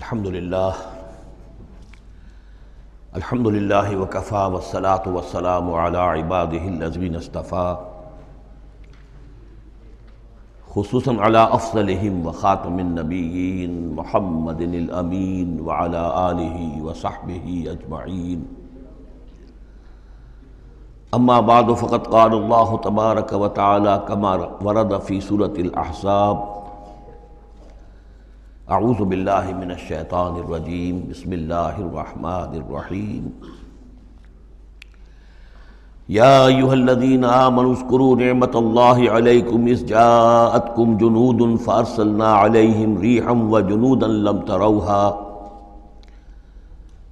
अल्हम्दुलिल्लाह अल्हम्दुलिल्लाह वकफ़ा वसलात वसलाम इबादिल्लजबिन अस्तफ़ा खसूस अला अफ़सलम व ख़ातमिनबीन महमदिनमीन वाला वसाहब अजमाइन अम्मा बाद फ़कत क़ाल तबारक व ताली कमा वरद फ़ी सूरत अहसाब आऊज़बिल्लिमिनशैतानरजीम बसमीम यादीन आमनस्कुरु नमतम इस जातकुम जुनूदन फ़ारसलनाम रीहम व जुनूदन तरौहा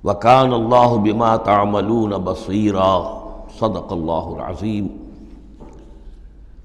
वकान अल्लाह बिमा तामलून बसीरा सदक़ल्लाज़ीम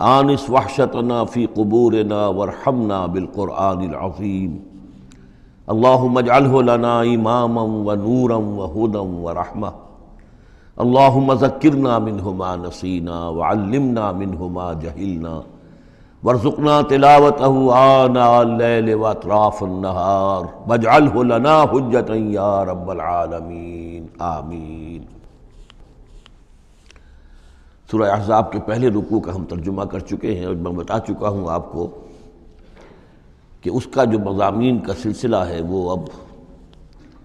आनिस वहशतना फ़ी कबूर ना वरहमना बिलकुरानफ़ीम अल्लाह मजालना इमाम व नूरम व हदम व रहम अल्लाह मज़क्ना मिनहुमा नसीना वालम ना मिनहुमा जहिलना। वरसुकना तिलावत आनाफ़ार मजालना हजत या रब्बालमीन आमीन। सूर्य अहजाब के पहले रुकू का हम तर्जुमा कर चुके हैं और मैं बता चुका हूँ आपको कि उसका जो मजामी का सिलसिला है, वो अब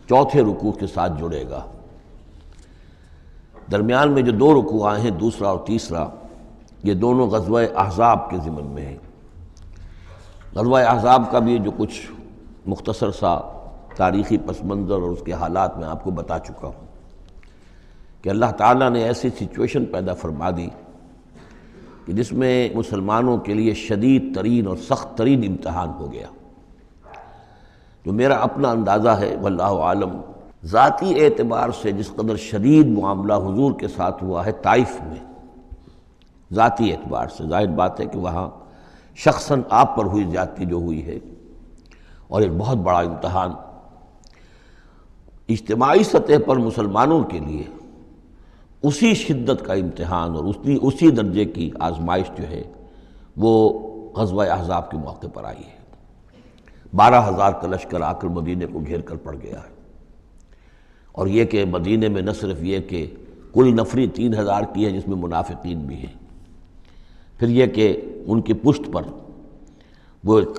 चौथे रुकू के साथ जुड़ेगा। दरमियान में जो दो रुकू आए हैं, दूसरा और तीसरा, ये दोनों गजब अहजाब के ज़िमन में हैं। गजब अहजाब का भी जो कुछ मुख्तसर सा तारीख़ी पस मंज़र और उसके हालात में आपको बता चुका हूँ। कि अल्लाह ताला ने ऐसी सिचुएशन पैदा फरमा दी कि जिसमें मुसलमानों के लिए शदीद तरीन और सख्त तरीन इम्तहान हो गया। जो मेरा अपना अंदाज़ा है, वल्लाह आलम, ज़ाती एतबार से जिस कदर शदीद मामला हुजूर के साथ हुआ है ताइफ में, ज़ाती एतबार से। ज़ाहिर बात है कि वहाँ शख्सन आप पर हुई जाती जो हुई है, और एक बहुत बड़ा इम्तहान। इज्तमाही सतह पर मुसलमानों के लिए उसी शिद्दत का इम्तहान और उसी उसी दर्जे की आजमाइश जो है, वो गजवा अहज़ाब के मौके पर आई है। बारह हज़ार का लश्कर आकर मदीने को घेर कर पड़ गया है। और ये कि मदीने में न सिर्फ़ ये कि कुल नफरी तीन हज़ार की है, जिसमें मुनाफिकीन भी हैं, फिर यह कि उनकी पुश्त पर वो एक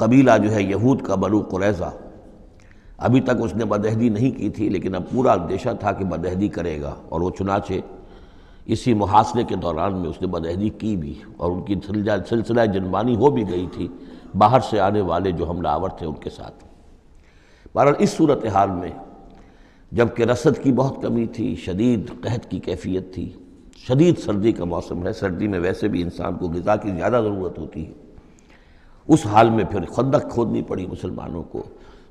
कबीला जो है, यहूद का बरू कुरैज़ा अभी तक उसने बदहदी नहीं की थी, लेकिन अब पूरा अंदेशा था कि बदहदी करेगा। और वो चुनाचे इसी मुहासरे के दौरान में उसने बदहदी की भी, और उनकी सिलसिला जनबानी हो भी गई थी, बाहर से आने वाले जो हमलावर थे उनके साथ। बहरहाल, इस सूरत हाल में जबकि रसद की बहुत कमी थी, शदीद कहत की कैफियत थी, शदीद सर्दी का मौसम है, सर्दी में वैसे भी इंसान को गज़ा की ज़्यादा ज़रूरत होती है। उस हाल में फिर खंदक खोदनी पड़ी मुसलमानों को।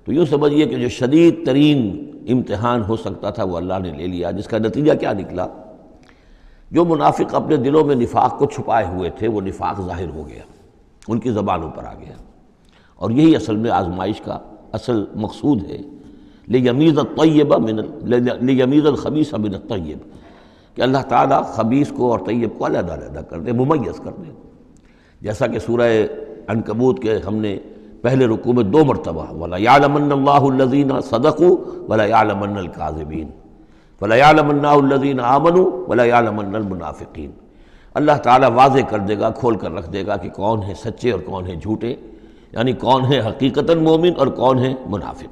तो यूँ समझिए कि जो शदीद तरीन इम्तहान हो सकता था, वो अल्लाह ने ले लिया। जिसका नतीजा क्या निकला? जो मुनाफिक अपने दिलों में निफाक को छुपाए हुए थे, वो निफाक ज़ाहिर हो गया। उनकी ज़बानों पर आ गया। और यही असल में आजमाइश का असल मकसूद है। ले यमीज़ तय्यबा मिन ले यमीज़ खबीस मिन तय्यब कि अल्लाह ताला खबीस को और तय्यब को अलग अलग कर दे मुमैज़ कर दे। जैसा कि सूरह अनकबूत के हमने पहले रुकू में दो मरतबा वला यालमन्नल्लाहुल्लज़ीना सदक़ू, वला यालमन्नल काज़िबीन। वला यालमन्नाहुल्लज़ीना आमनु, वला यालमन्नल मुनाफिकीन। अल्लाह ताला वाजे कर देगा, खोल कर रख देगा कि कौन है सच्चे और कौन है झूठे, यानी कौन है हकीकता मोमिन और कौन है मुनाफिक।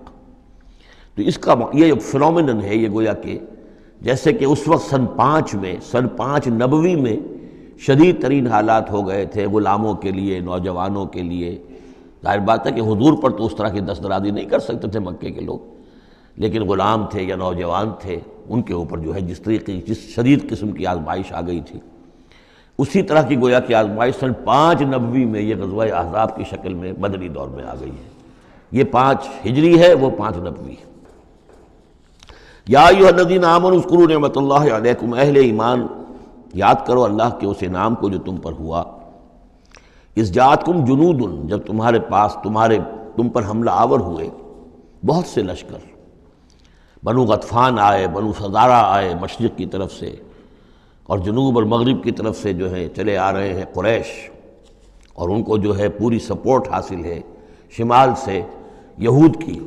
तो इसका ये फिनोमिन है, ये गोया कि, जैसे कि उस वक्त सन पाँच में, सन पाँच नबवी में शदीद तरीन हालात हो गए थे, ग़ुलामों के लिए, नौजवानों के लिए ज़ाहिर बात है कि हजूर पर तो उस तरह की दस्तराजी नहीं कर सकते थे मक्के के लोग। लेकिन ग़ुलाम थे या नौजवान थे, उनके ऊपर जो है जिस तरीके, जिस शदीद किस्म की आजमाइश आ गई थी, उसी तरह की गोया की आजमाइश सन पाँच नबवी में ये गजवा अहजाब की शक्ल में बदली दौर में आ गई है। ये पाँच हिजरी है, वो पाँच नबवी है। या नदीन आमन उसकुरू नमत अहल ईमान, याद करो अल्लाह के उस इनाम को जो तुम पर हुआ। इस जात कुम जुनूदन, जब तुम्हारे पास, तुम्हारे, तुम पर हमला आवर हुए। बहुत से लश्कर। बनु गतफ़ान आए, बनु सदारा आए मशरक़ की तरफ़ से और जनूब और मगरब की तरफ़ से जो है चले आ रहे हैं क़ुरैश और उनको जो है पूरी सपोर्ट हासिल है शिमाल से यहूद की।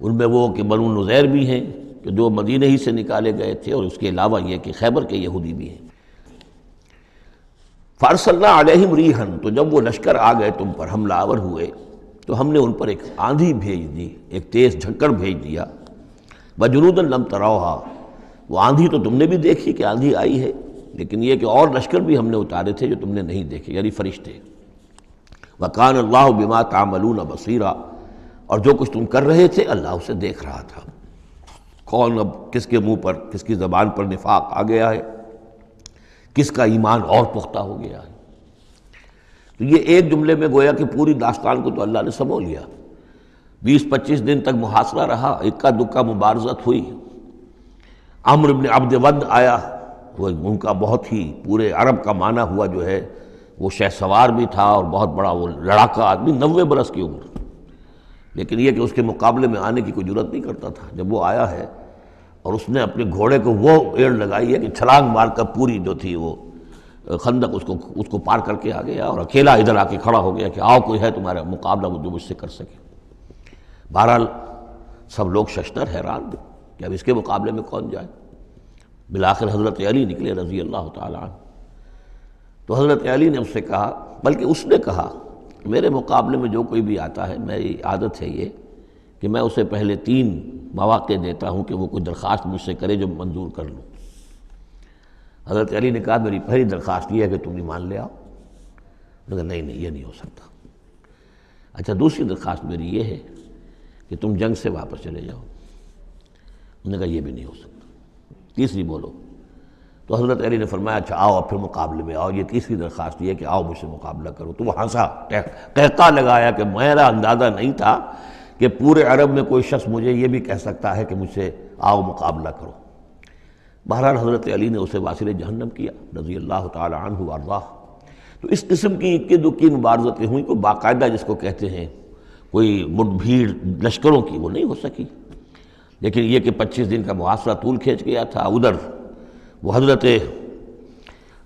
उनमें वो कि बनु नज़ैर भी हैं, कि जो मदीने ही से निकाले गए थे और उसके अलावा ये कि खैबर के यहूदी भी हैं। फ़ारसल्ला अलहम रीहन तो जब वो लश्कर आ गए, तुम पर हमलावर हुए तो हमने उन पर एक आंधी भेज दी, एक तेज़ झक्कर भेज दिया। बजरूदन लम तरोहा वो आंधी तो तुमने भी देखी कि आंधी आई है, लेकिन ये कि और लश्कर भी हमने उतारे थे जो तुमने नहीं देखे, यानी फरिश्ते। वकान अल्लाह बिमा तामलून बसीरा, और जो कुछ तुम कर रहे थे, अल्लाह उसे देख रहा था। कौन अब, किसके मुँह पर, किसकी ज़बान पर निफाक आ गया है? किसका ईमान और पुख्ता हो गया है? तो ये एक जुमले में गोया कि पूरी दास्तान को तो अल्लाह ने समो लिया। बीस पच्चीस दिन तक मुहासरा रहा, इक्का दुक्का मुबारजत हुई। अम्र इबन अब्द वद आया, वो उनका बहुत ही पूरे अरब का माना हुआ जो है, वो शह सवार भी था और बहुत बड़ा वो लड़ाका आदमी, नब्बे बरस की उम्र। लेकिन ये कि उसके मुकाबले में आने की कोई ज़रूरत नहीं करता था। जब वो आया है और उसने अपने घोड़े को वो एड़ लगाई है कि छलांग मारकर पूरी जो थी वो खंदक उसको उसको पार करके आ गया और अकेला इधर आके खड़ा हो गया कि आओ कोई है तुम्हारा मुकाबला जो मुझसे कर सके। बहरहाल, सब लोग शशतर हैरान थे कि अब इसके मुकाबले में कौन जाए। बिलाखिर हज़रत अली निकले रज़ी अल्लाह ताला तो हज़रत अली ने उससे कहा, बल्कि उसने कहा, मेरे मुकाबले में जो कोई भी आता है, मेरी आदत है ये कि मैं उसे पहले तीन मौाक़े देता हूँ कि वो कोई दरख्वास्त मुझसे करे जो मंजूर कर लूँ। हज़रत अली ने कहा, मेरी पहली दरख्वास्त ये है कि तुम ईमान ले आओ। कहा, नहीं नहीं, ये नहीं हो सकता। अच्छा दूसरी दरख्वास्त मेरी ये है कि तुम जंग से वापस चले जाओ। उन्होंने कहा यह भी नहीं हो सकता। तीसरी बोलो तो हज़रत अली ने फरमाया अच्छा आओ फिर मुकाबले में आओ। ये तीसरी दरख्वास्त ये कि आओ, मुझसे मुकाबला करो। तो वो हंसा कहका लगाया कि मेरा अंदाज़ा नहीं था कि पूरे अरब में कोई शख्स मुझे ये भी कह सकता है कि मुझसे आओ मुकाबला करो। बहरहाल हज़रत अली ने उसे वासिल जहन्नम किया रज़ी अल्लाह तह तो इस किस्म की इक्की दुक्की मुबारजतें हुई, कोई बाकायदा जिसको कहते हैं, कोई मुठभीड़ लश्करों की, वो नहीं हो सकी। लेकिन ये कि पच्चीस दिन का मुहासरा तूल खींच गया था, उधर वो हज़रत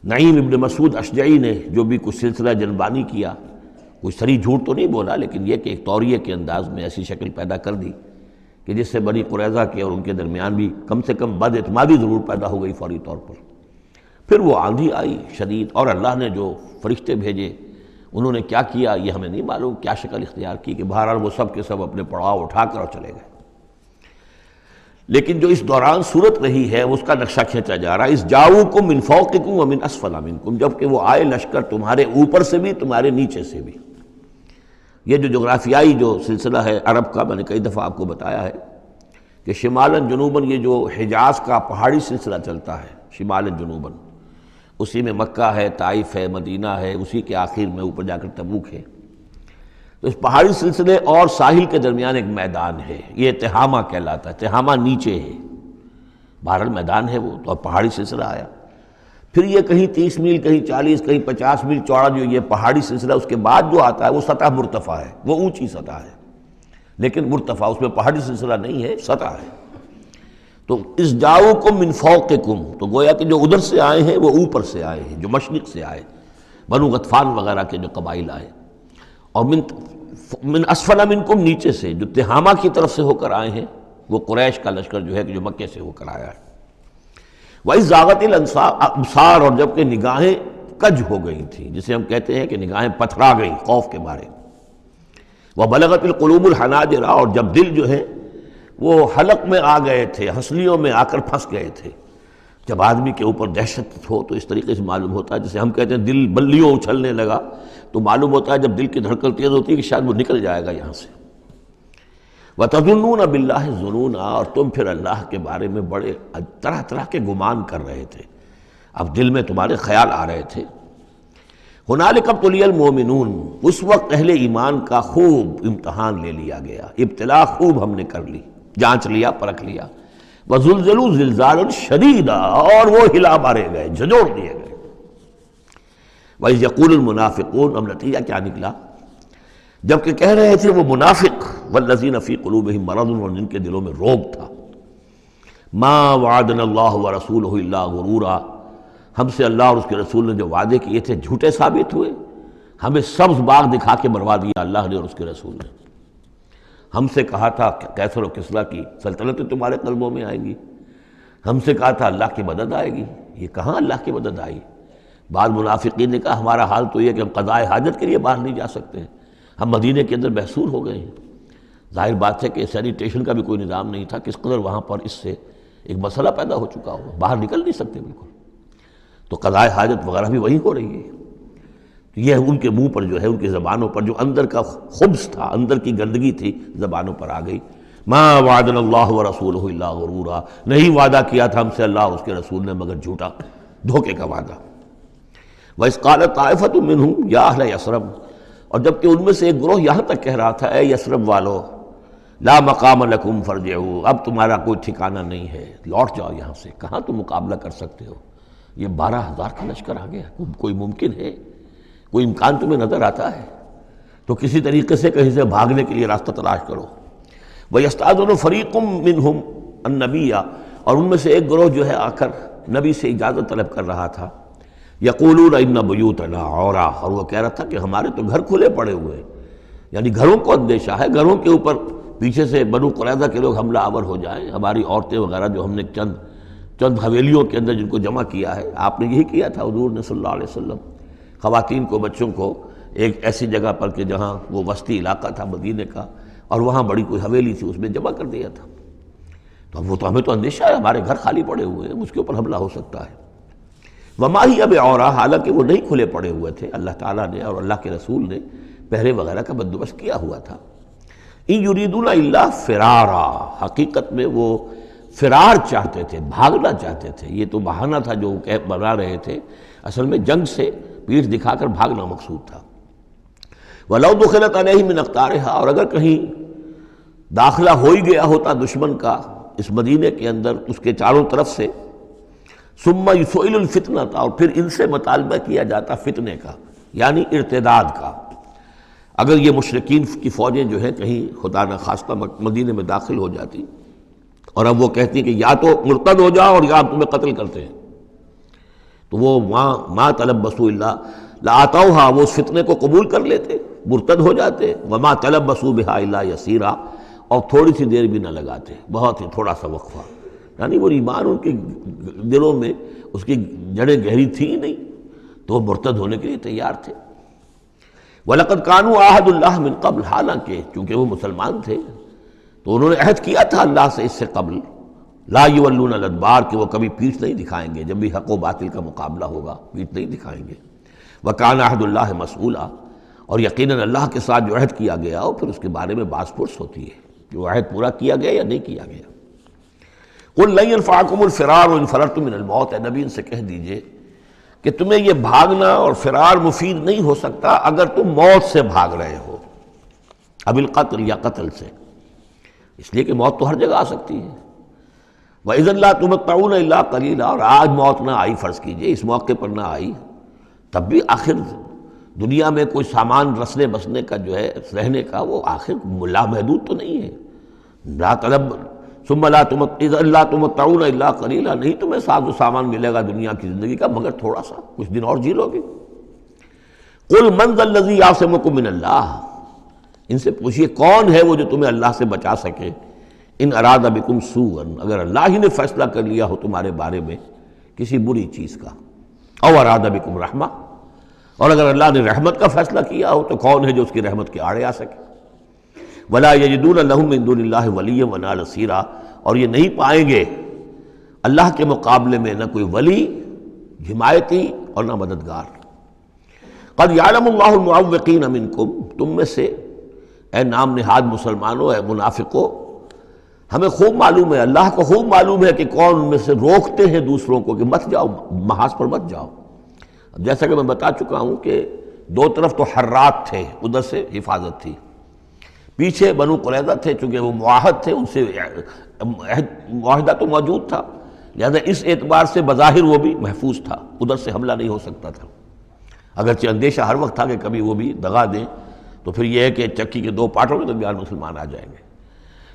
नईम इबन मसूद अशजई ने जो भी कुछ सिलसिला जनबानी किया कोई सरी झूठ तो नहीं बोला, लेकिन यह कि एक तौरिए के अंदाज में ऐसी शक्ल पैदा कर दी कि जिससे बनी कुरैज़ा के और उनके दरमियान भी कम से कम बद अतमादी ज़रूर पैदा हो गई फौरी तौर पर। फिर वो आंधी आई, शदीद, और अल्लाह ने जो फरिश्ते भेजे, उन्होंने क्या किया ये हमें नहीं मालूम। क्या शक्ल इख्तियार की कि बहरहाल वो सब के सब अपने पड़ाव उठाकर और चले गए। लेकिन जो इस दौरान सूरत रही है, उसका नक्शा खींचा जा रहा है। इस जाऊ को मिनफौकुम अमिन असफला मिनकुम, जबकि वो आए लश्कर तुम्हारे ऊपर से भी, तुम्हारे नीचे से भी। ये जो जोग्राफियाई जो सिलसिला है अरब का, मैंने कई दफ़ा आपको बताया है कि शिमालन जनूबन, ये जो हिजाज का पहाड़ी सिलसिला चलता है, शिमालन जनूबन, उसी में मक्का है, ताइफ है, मदीना है, उसी के आखिर में ऊपर जाकर तबूक है। तो इस पहाड़ी सिलसिले और साहिल के दरमियान एक मैदान है, ये तहामा कहलाता है, तहामा नीचे है। भारत मैदान है वो तो अब पहाड़ी सिलसिला आया। फिर ये कहीं तीस मील, कहीं चालीस, कहीं पचास मील चौड़ा जो ये पहाड़ी सिलसिला, उसके बाद जो आता है, वो सतह मुर्तफ़ा है, वो ऊँची सतह है। लेकिन मुर्तफ़ा, उसमें पहाड़ी सिलसिला नहीं है, सतह है। तो इस जाओ को मिनफौक कुम तो गोया कि जो उधर से आए हैं, वो ऊपर से आए हैं, जो मशरक से आए बनु गतफान वगैरह के जो कबाइल आए। और मिन मिन असफला मिनकुम, नीचे से, जो तिहामा की तरफ़ से होकर आए हैं, वो कुरैश का लश्कर जो है कि जो मक्के से होकर आया है। वही जागत अबसार और जबकि निगाहें कज हो गई थी, जिसे हम कहते हैं कि निगाहें पथरा गई खौफ के मारे। वह बलगतलकलूबुल हनाजरा और जब दिल जो है, वो हलक में आ गए थे, हंसलियों में आकर फंस गए थे। जब आदमी के ऊपर दहशत हो तो इस तरीके से मालूम होता है, जैसे हम कहते हैं दिल बल्लियों उछलने लगा तो मालूम होता है जब दिल की धड़कन तेज होती है कि शायद वो निकल जाएगा यहाँ से। व तजुन्नून बिल्लाह जुनून, और तुम फिर अल्लाह के बारे में बड़े तरह तरह के गुमान कर रहे थे। अब दिल में तुम्हारे ख्याल आ रहे थे। हुनाल कब तुलियल मोमिनून, उस वक्त अहले ईमान का खूब इम्तहान ले लिया गया। इब्तला खूब हमने कर ली, जाँच लिया, परख लिया। वजुलजलू जिलजाल शदीदा, और वो हिला मारे गए झजोड़ दिए गए। वही यकूल मुनाफिकून, अब नतीजा क्या निकला? जबकि कह रहे थे वो मुनाफिक, वल्लजीन फ़ी कलूब ही मरद और जिनके दिलों में रोग था। माँ वादन अल्लाह व रसूल गुरूरा। हमसे अल्लाह और उसके रसूल ने जो वादे किए थे, झूठे साबित हुए। हमें सब्ज बाग दिखा के मरवा दिया अल्लाह ने और उसके रसूल ने। हमसे कहा था, कैसर और किसरा की सल्तनतें तुम्हारे कलबों में आएँगी। हमसे कहा था, अल्लाह की मदद आएगी। ये कहाँ अल्लाह की मदद आई? बाद मुनाफिकीन ने कहा, हमारा हाल तो ये कि हम कदाए हाजत के लिए बाहर नहीं जा सकते हैं। हम मदीने के अंदर महसूर हो गए हैं। ज़ाहिर बात है कि सैनिटेशन का भी कोई निज़ाम नहीं था, किस कदर वहाँ पर इससे एक मसला पैदा हो चुका हो बाहर निकल नहीं सकते बिल्कुल। तो कदाए हाजत वगैरह भी वही हो रही है। तो यह उनके मुँह पर जो है, उनकी ज़बानों पर जो अंदर का खुब्स था, अंदर की गंदगी थी, ज़बानों पर आ गई। माँ वादन अल्लाह व रसूल गरूरा। नहीं वादा किया था हमसे अल्लाह उसके रसूल ने, मगर झूठा, धोखे का वादा। वह इस काल तायफत मिन या यसरब और जबकि उनमें से एक ग्रोह यहाँ तक कह रहा था, ए यसरब वालो, ला मकाम लकुम फ़र्ज़ अब तुम्हारा कोई ठिकाना नहीं है, लौट जाओ यहाँ से। कहाँ तुम मुकाबला कर सकते हो? ये बारह हज़ार का लश्कर आ गया, कोई मुमकिन है? कोई इम्कान तुम्हें नज़र आता है? तो किसी तरीके से कहीं से भागने के लिए रास्ता तलाश करो। वही अस्ताद फ़रीकुम मिन हम नबिया और उनमें से एक ग्रोह जो है आकर नबी से इजाज़त तलब कर रहा था। यकूल इन बयूत और और वो कह रहा था कि हमारे तो घर खुले पड़े हुए हैं। यानी घरों को अंदेशा है, घरों के ऊपर पीछे से बनु कुरैदा के लोग हमला आवर हो जाएँ। हमारी औरतें वगैरह जो हमने चंद चंद हवेलियों के अंदर जिनको जमा किया है, आपने यही किया था हजूर ने सल्लल्लाहु अलैहि वसल्लम? ख़वातीन को, बच्चों को एक ऐसी जगह पर कि जहाँ वो वस्ती इलाका था, मदीने का, और वहाँ बड़ी कोई हवेली थी, उसमें जमा कर दिया था। तो वो तो हमें तो अंदेशा है, हमारे घर खाली पड़े हुए हैं, उसके ऊपर हमला हो सकता है। वमा ही अब और, हालाँकि वो नहीं खुले पड़े हुए थे। अल्लाह ताला ने और अल्लाह के रसूल ने पहरे वगैरह का बंदोबस्त किया हुआ था। इन युरीदुल्ला फ़िरारा, हकीकत में वो फ़िरार चाहते थे, भागना चाहते थे। ये तो बहाना था जो कह बना रहे थे। असल में जंग से पीठ दिखाकर भागना मकसूद था। वलौ दुखलत अलही में नख्तार और अगर कहीं दाखिला हो ही गया होता दुश्मन का, इस मदीने के अंदर उसके चारों तरफ़ से सुम्मा फितना था और फिर इनसे मुतालबा किया जाता फितने का, यानी इर्तदाद का। अगर ये मुशरकिन की फ़ौजें जो हैं कहीं खुदा न खास्ता मदीने में दाखिल हो जाती, और अब वो कहती हैं कि या तो मुर्तद हो जाओ और या हम तुम्हें कत्ल करते हैं। तो वो माँ माँ तलब बसू लाता हा वो उस फितने को कबूल कर लेते, मुर्तद हो जाते व माँ तलब बसू बिहा यसीरा, और थोड़ी सी देर भी ना लगाते। बहुत ही थोड़ा सा वक्फा। यानी वो ईमान उनके दिलों में उसकी जड़ें गहरी थी ही नहीं तो वो मुर्तद होने के लिए तैयार थे। वलकत कानू आहदुल्लाह मिन कबल, हालाँकि चूँकि वो मुसलमान थे तो उन्होंने अहद किया था अल्लाह से इससे कबल। ला युवल्लून लदबार, कि वो कभी पीठ नहीं दिखाएँगे, जब भी हक व बातिल का मुकाबला होगा, पीठ नहीं दिखाएँगे। वकान अहदुल्ला मसूला, और यकीन अल्लाह के साथ जो अहद किया गया, और फिर उसके बारे में बासपुरस होती है कि अहद पूरा किया गया या नहीं किया गया। कुल लई फ़ाकुमफ़रार मौत। है नबी से कह दीजिए कि तुम्हें यह भागना और फ़रार मुफीद नहीं हो सकता अगर तुम मौत से भाग रहे हो। अबिल कत्ल या कत्ल से। इसलिए कि मौत तो हर जगह आ सकती है। वह इज़ल्ला तुम तउन अल्लाह कलीला, और आज मौत ना आई, फ़र्ज़ कीजिए, इस मौके पर ना आई, तब भी आखिर दुनिया में कोई सामान रसने बसने का जो है, रहने का वो आखिर मुला महदूद तो नहीं है। ला तलब सुमला तुम अल्लाह तुम तउन अल्लाह करीला नहीं तुम्हें साजो सामान मिलेगा दुनिया की ज़िंदगी का, मगर थोड़ा सा, कुछ दिन और जी लोगे। कुल मंजल लजी आसम को मिन अल्लाह इनसे पूछिए, कौन है वो जो तुम्हें अल्लाह से बचा सके? इन अरादा बिकुम सूअन। अगर अल्लाह ही ने फैसला कर लिया हो तुम्हारे बारे में, किसी बुरी चीज़ का। और अरादा बिकुम रहमा। और अगर अल्लाह ने रहमत का फैसला किया हो तो कौन है जो उसकी रहमत के आड़े आ सके? वला यजदून वली वना लसीरा और ये नहीं पाएँगे अल्लाह के मुकाबले में न कोई वली, हिमायती और न मददगार। कद यालमल्लावकीन अमिनकुम तुम में से, ए नाम नहाद मुसलमानों, ए मुनाफिको, हमें खूब मालूम है, अल्लाह को खूब मालूम है कि कौन उनमें से रोकते हैं दूसरों को कि मत जाओ, महाज पर मत जाओ। जैसा कि मैं बता चुका हूँ कि दो तरफ़ तो हर्रात थे, उधर से हिफाजत थी। पीछे बनु कुलैदा थे, चूँकि वो मुआहद थे, उनसे माहिदा तो मौजूद था। लिहाजा इस एतबार से बज़ाहिर वो भी महफूज था, उधर से हमला नहीं हो सकता था। अगरचे अंदेशा हर वक्त था कि कभी वो भी दगा दें तो फिर यह है कि चक्की के दो पार्टों के दरमियान मुसलमान आ जाएँगे।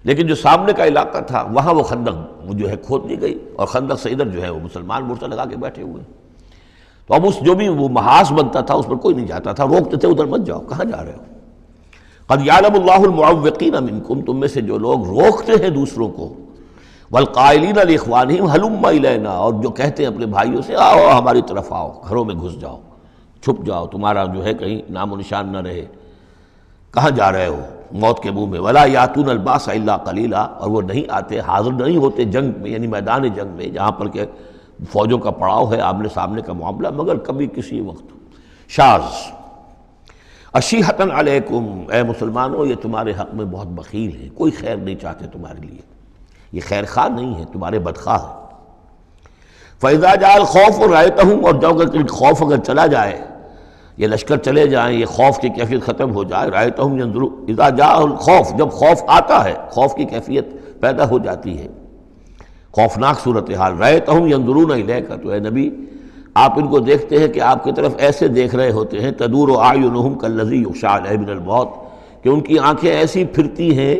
लेकिन जो सामने का इलाका था, वहाँ वो खंदक जो है खोद दी गई, और खंदक से इधर जो है वो मुसलमान मुर्चा लगा के बैठे हुए। तो अब उस जो भी वो महास बनता था, उस पर कोई नहीं जाता था, रोकते थे, उधर मत जाओ, कहाँ जा रहे हो? कद यालमल्लावकीन तुम में से जो लोग रोकते हैं दूसरों को वलकायलिन अखवान हलुम्मा लेना और जो कहते हैं अपने भाइयों से आओ हमारी तरफ़ आओ घरों में घुस जाओ छुप जाओ तुम्हारा जो है कहीं नामो निशान न रहे कहाँ जा रहे हो मौत के मुँह में वला यातून अलबास अल्ला कलीला और वो नहीं आते हाजिर नहीं होते जंग में यानी मैदान जंग में जहाँ पर के फ़ौजों का पड़ाव है आमने सामने का मामला मगर कभी किसी वक्त शाज अशीहतन अलैकुम। ए मुसलमानों, ये तुम्हारे हक़ में बहुत बकील है। कोई खैर नहीं चाहते तुम्हारे लिए। ये खैर खा नहीं है, तुम्हारे बदखा है। फ़ैज़ा जाल खौफ और रायता हूँ और जब अगर खौफ अगर चला जाए, ये लश्कर चले जाएँ, ये खौफ की कैफियत ख़त्म हो जाए रायता हूँ इज़ा जा खौफ, जब खौफ आता है, खौफ की कैफियत पैदा हो जाती है। खौफनाक सूरत हाल रायता हूँ यंदरून का तो ए नबी आप इनको देखते हैं कि आपकी तरफ़ ऐसे देख रहे होते हैं, तदूर आयुनहम कल्लजी युशाबिनमौत कि उनकी आँखें ऐसी फिरती हैं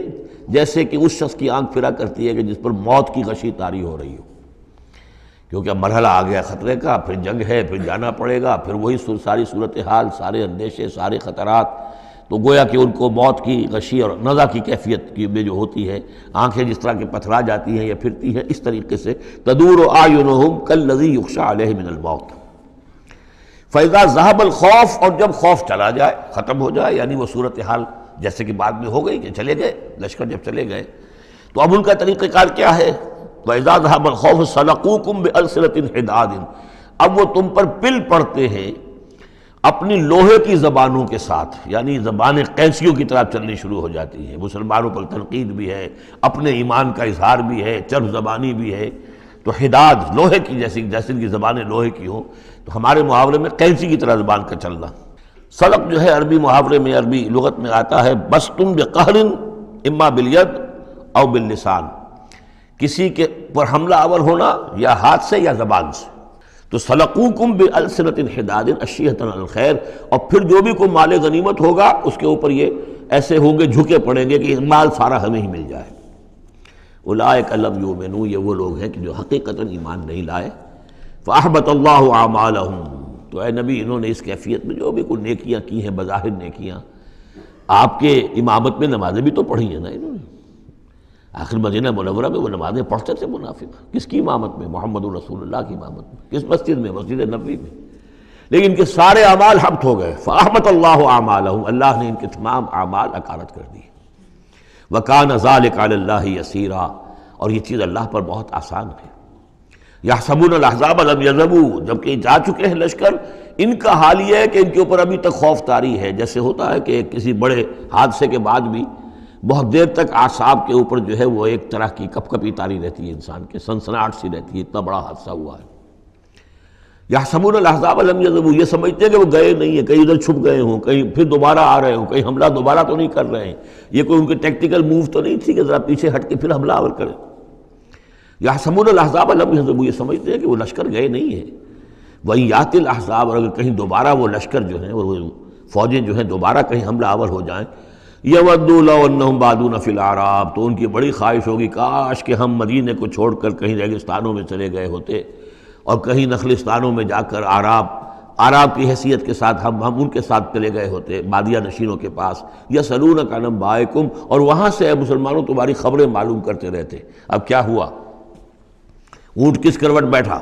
जैसे कि उस शख्स की आँख फिरा करती है कि जिस पर मौत की गशी तारी हो रही हो। क्योंकि अब मरहला आ गया ख़तरे का, फिर जंग है, फिर जाना पड़ेगा, फिर वही सारी सूरत हाल सारे अंदेशे, सारे ख़तरात तो गोया कि उनको मौत की गशी और नज़ा की कैफियत की में जो होती है, आँखें जिस तरह के पथरा जाती हैं या फिरती हैं, इस तरीके से तदूर आयुनहम कल नज़ी युक्षा मिनलमौत फ़ैज़ा जहाबल खौफ और जब खौफ चला जाए, ख़त्म हो जाए, यानी वो सूरत हाल जैसे कि बाद में हो गई कि चले गए, लश्कर जब चले गए तो अब उनका तरीक़ार क्या है? फ़ैज़ा जहाबल खौफ सलकूकुम अलसरतिन हिदादिन। अब वो तुम पर पिल पड़ते हैं अपनी लोहे की ज़बानों के साथ, यानी ज़बान कैंसियों की तरह चलनी शुरू हो जाती है। मुसलमानों पर तनकीद भी है, अपने ईमान का इजहार भी है चर्फ ज़बानी भी है। तो हिदाद लोहे की जैसी, जैसे इनकी ज़बानें लोहे की हो तो हमारे मुहावरे में कैंसी की तरह ज़बान का चलना। सड़क जो है अरबी मुहावरे में, अरबी लगत में आता है बस तुम बेकहरिन इम्मा बिलियत और बिलसान किसी के पर हमला अवर होना, या हाथ से या ज़बान से। तो सलकूकुम बेअलसनतिन हिदादिन अशीहतन खैर। और फिर जो भी कोई माल गनीमत होगा, उसके ऊपर ये ऐसे होंगे, झुके पड़ेंगे कि माल सारा हमें ही मिल जाए। उलाए कलम योमनू, ये वो लोग हैं कि जो हकीकता ईमान नहीं लाए। फ़ाहबत अल्लामाल तो ए नबी, इन्होंने इस कैफियत में जो भी कोई नेकियाँ की हैं, बज़ाहिर नेकियाँ, आपके इमामत में नमाजें भी तो पढ़ी हैं ना इन्होंने? आखिर मदीना मनवरा में वो नमाजें पढ़ते थे मुनाफिक। किसकी इमामत में? मोहम्मद रसूलुल्लाह की इमामत में। किस मस्जिद में? मस्जिद नबी में। लेकिन इनके सारे अमाल हब्त हो गए। फ़ाहमत अल्लाह आमाल अल्लाह ने इनके तमाम अमाल अकारत कर दिए। वकान ज़ाल यसीरा। और ये चीज़ अल्लाह पर बहुत आसान है। या सबून अलहजाब अलम यजबू। जबकि जा चुके हैं लश्कर। इनका हाल ये है कि इनके ऊपर अभी तक खौफ तारी है। जैसे होता है कि किसी बड़े हादसे के बाद भी बहुत देर तक आसाब के ऊपर जो है वो एक तरह की कपकपी तारी रहती है इंसान के, सनसनाहट सी रहती है, इतना बड़ा हादसा हुआ है। या समून अलहजाब अलम वो ये समझते हैं कि वो गए नहीं है, कहीं इधर छुप गए हों, कहीं फिर दोबारा आ रहे हों, कहीं हमला दोबारा तो नहीं कर रहे हैं। ये कोई उनके टेक्टिकल मूव तो नहीं थी कि ज़रा पीछे हट के फिर हमलावर करें। या समून अलहजाब अलम ये समझते हैं कि वो लश्कर गए नहीं है। वही यातिल अहजाब, और अगर कहीं दोबारा वो लश्कर जो है, वो फौजें जो हैं, दोबारा कहीं हमला आवर हो जाएँ यवद्दूलबादून फिल आराब तो उनकी बड़ी ख्वाहिश होगी, काश कि हम मदीने को छोड़कर कहीं रेगिस्तानों में चले गए होते और कहीं नखलिस्तानों में जाकर आराब आराब की हैसियत के साथ हम हम उनके साथ चले गए होते, बादिया नशीनों के पास। या सलून का नम बायकुम। और वहाँ से मुसलमानों तुम्हारी खबरें मालूम करते रहते। अब क्या हुआ? ऊँट किस करवट बैठा?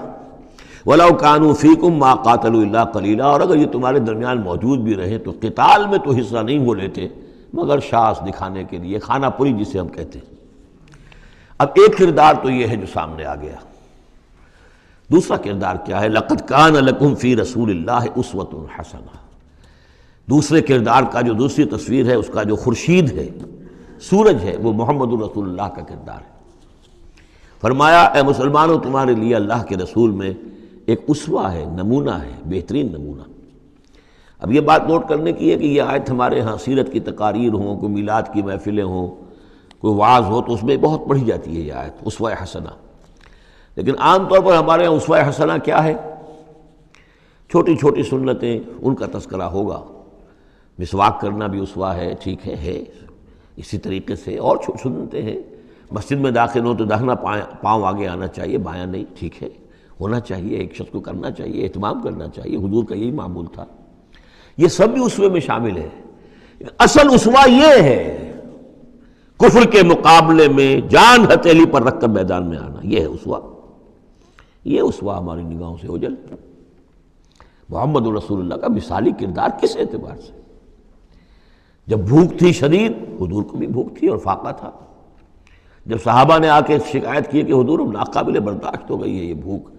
वला कानू फ़ीकुम मा कातल कलीला। और अगर ये तुम्हारे दरमियान मौजूद भी रहे तो किताल में तो हिस्सा नहीं हो लेते। मगर शास दिखाने के लिए, खाना पुरी जिसे हम कहते हैं। अब एक किरदार तो ये है जो सामने आ गया। दूसरा किरदार क्या है? लक़त कान लकुम फ़ी रसूल उसवत हसना। दूसरे किरदार का जो दूसरी तस्वीर है, उसका जो खुर्शीद है, सूरज है, वो मोहम्मद रसूलुल्लाह का किरदार है। फरमाया मुसलमानों, तुम्हारे लिए अल्लाह के रसूल में एक उसवा है, नमूना है, बेहतरीन नमूना। अब ये बात नोट करने की है कि ये आयत हमारे यहाँ सीरत की तकारीर हों, कोई मिलाद की महफिलें हों, कोई वाज हो तो उसमें बहुत पढ़ी जाती है ये आयत उसवा हसना। लेकिन आम तौर पर हमारे यहाँ उसवा हसना क्या है? छोटी छोटी सुन्नतें, उनका तस्करा होगा। मिसवाक करना भी उसवा है, ठीक है है। इसी तरीके से और सुनते हैं। मस्जिद में दाखिल हो तो दाहना पाँव आगे आना चाहिए, बायां नहीं, ठीक है। होना चाहिए, एक शख्स को करना चाहिए, एहतमाम करना चाहिए, हुजूर का यही मामूल था। ये सब भी उसवे में शामिल है। असल उसवा ये है, कुफर के मुकाबले में जान हथेली पर रखकर मैदान में आना यह है उसवा। ये उसवा हमारी निगाहों से ओझल मोहम्मद रसूलुल्लाह का मिसाली किरदार किस एतबार से? जब भूख थी शरीर हजूर को भी भूख थी और फाका था। जब साहबा ने आके शिकायत की कि हजूर नाकाबिल बर्दाश्त हो गई है ये भूख,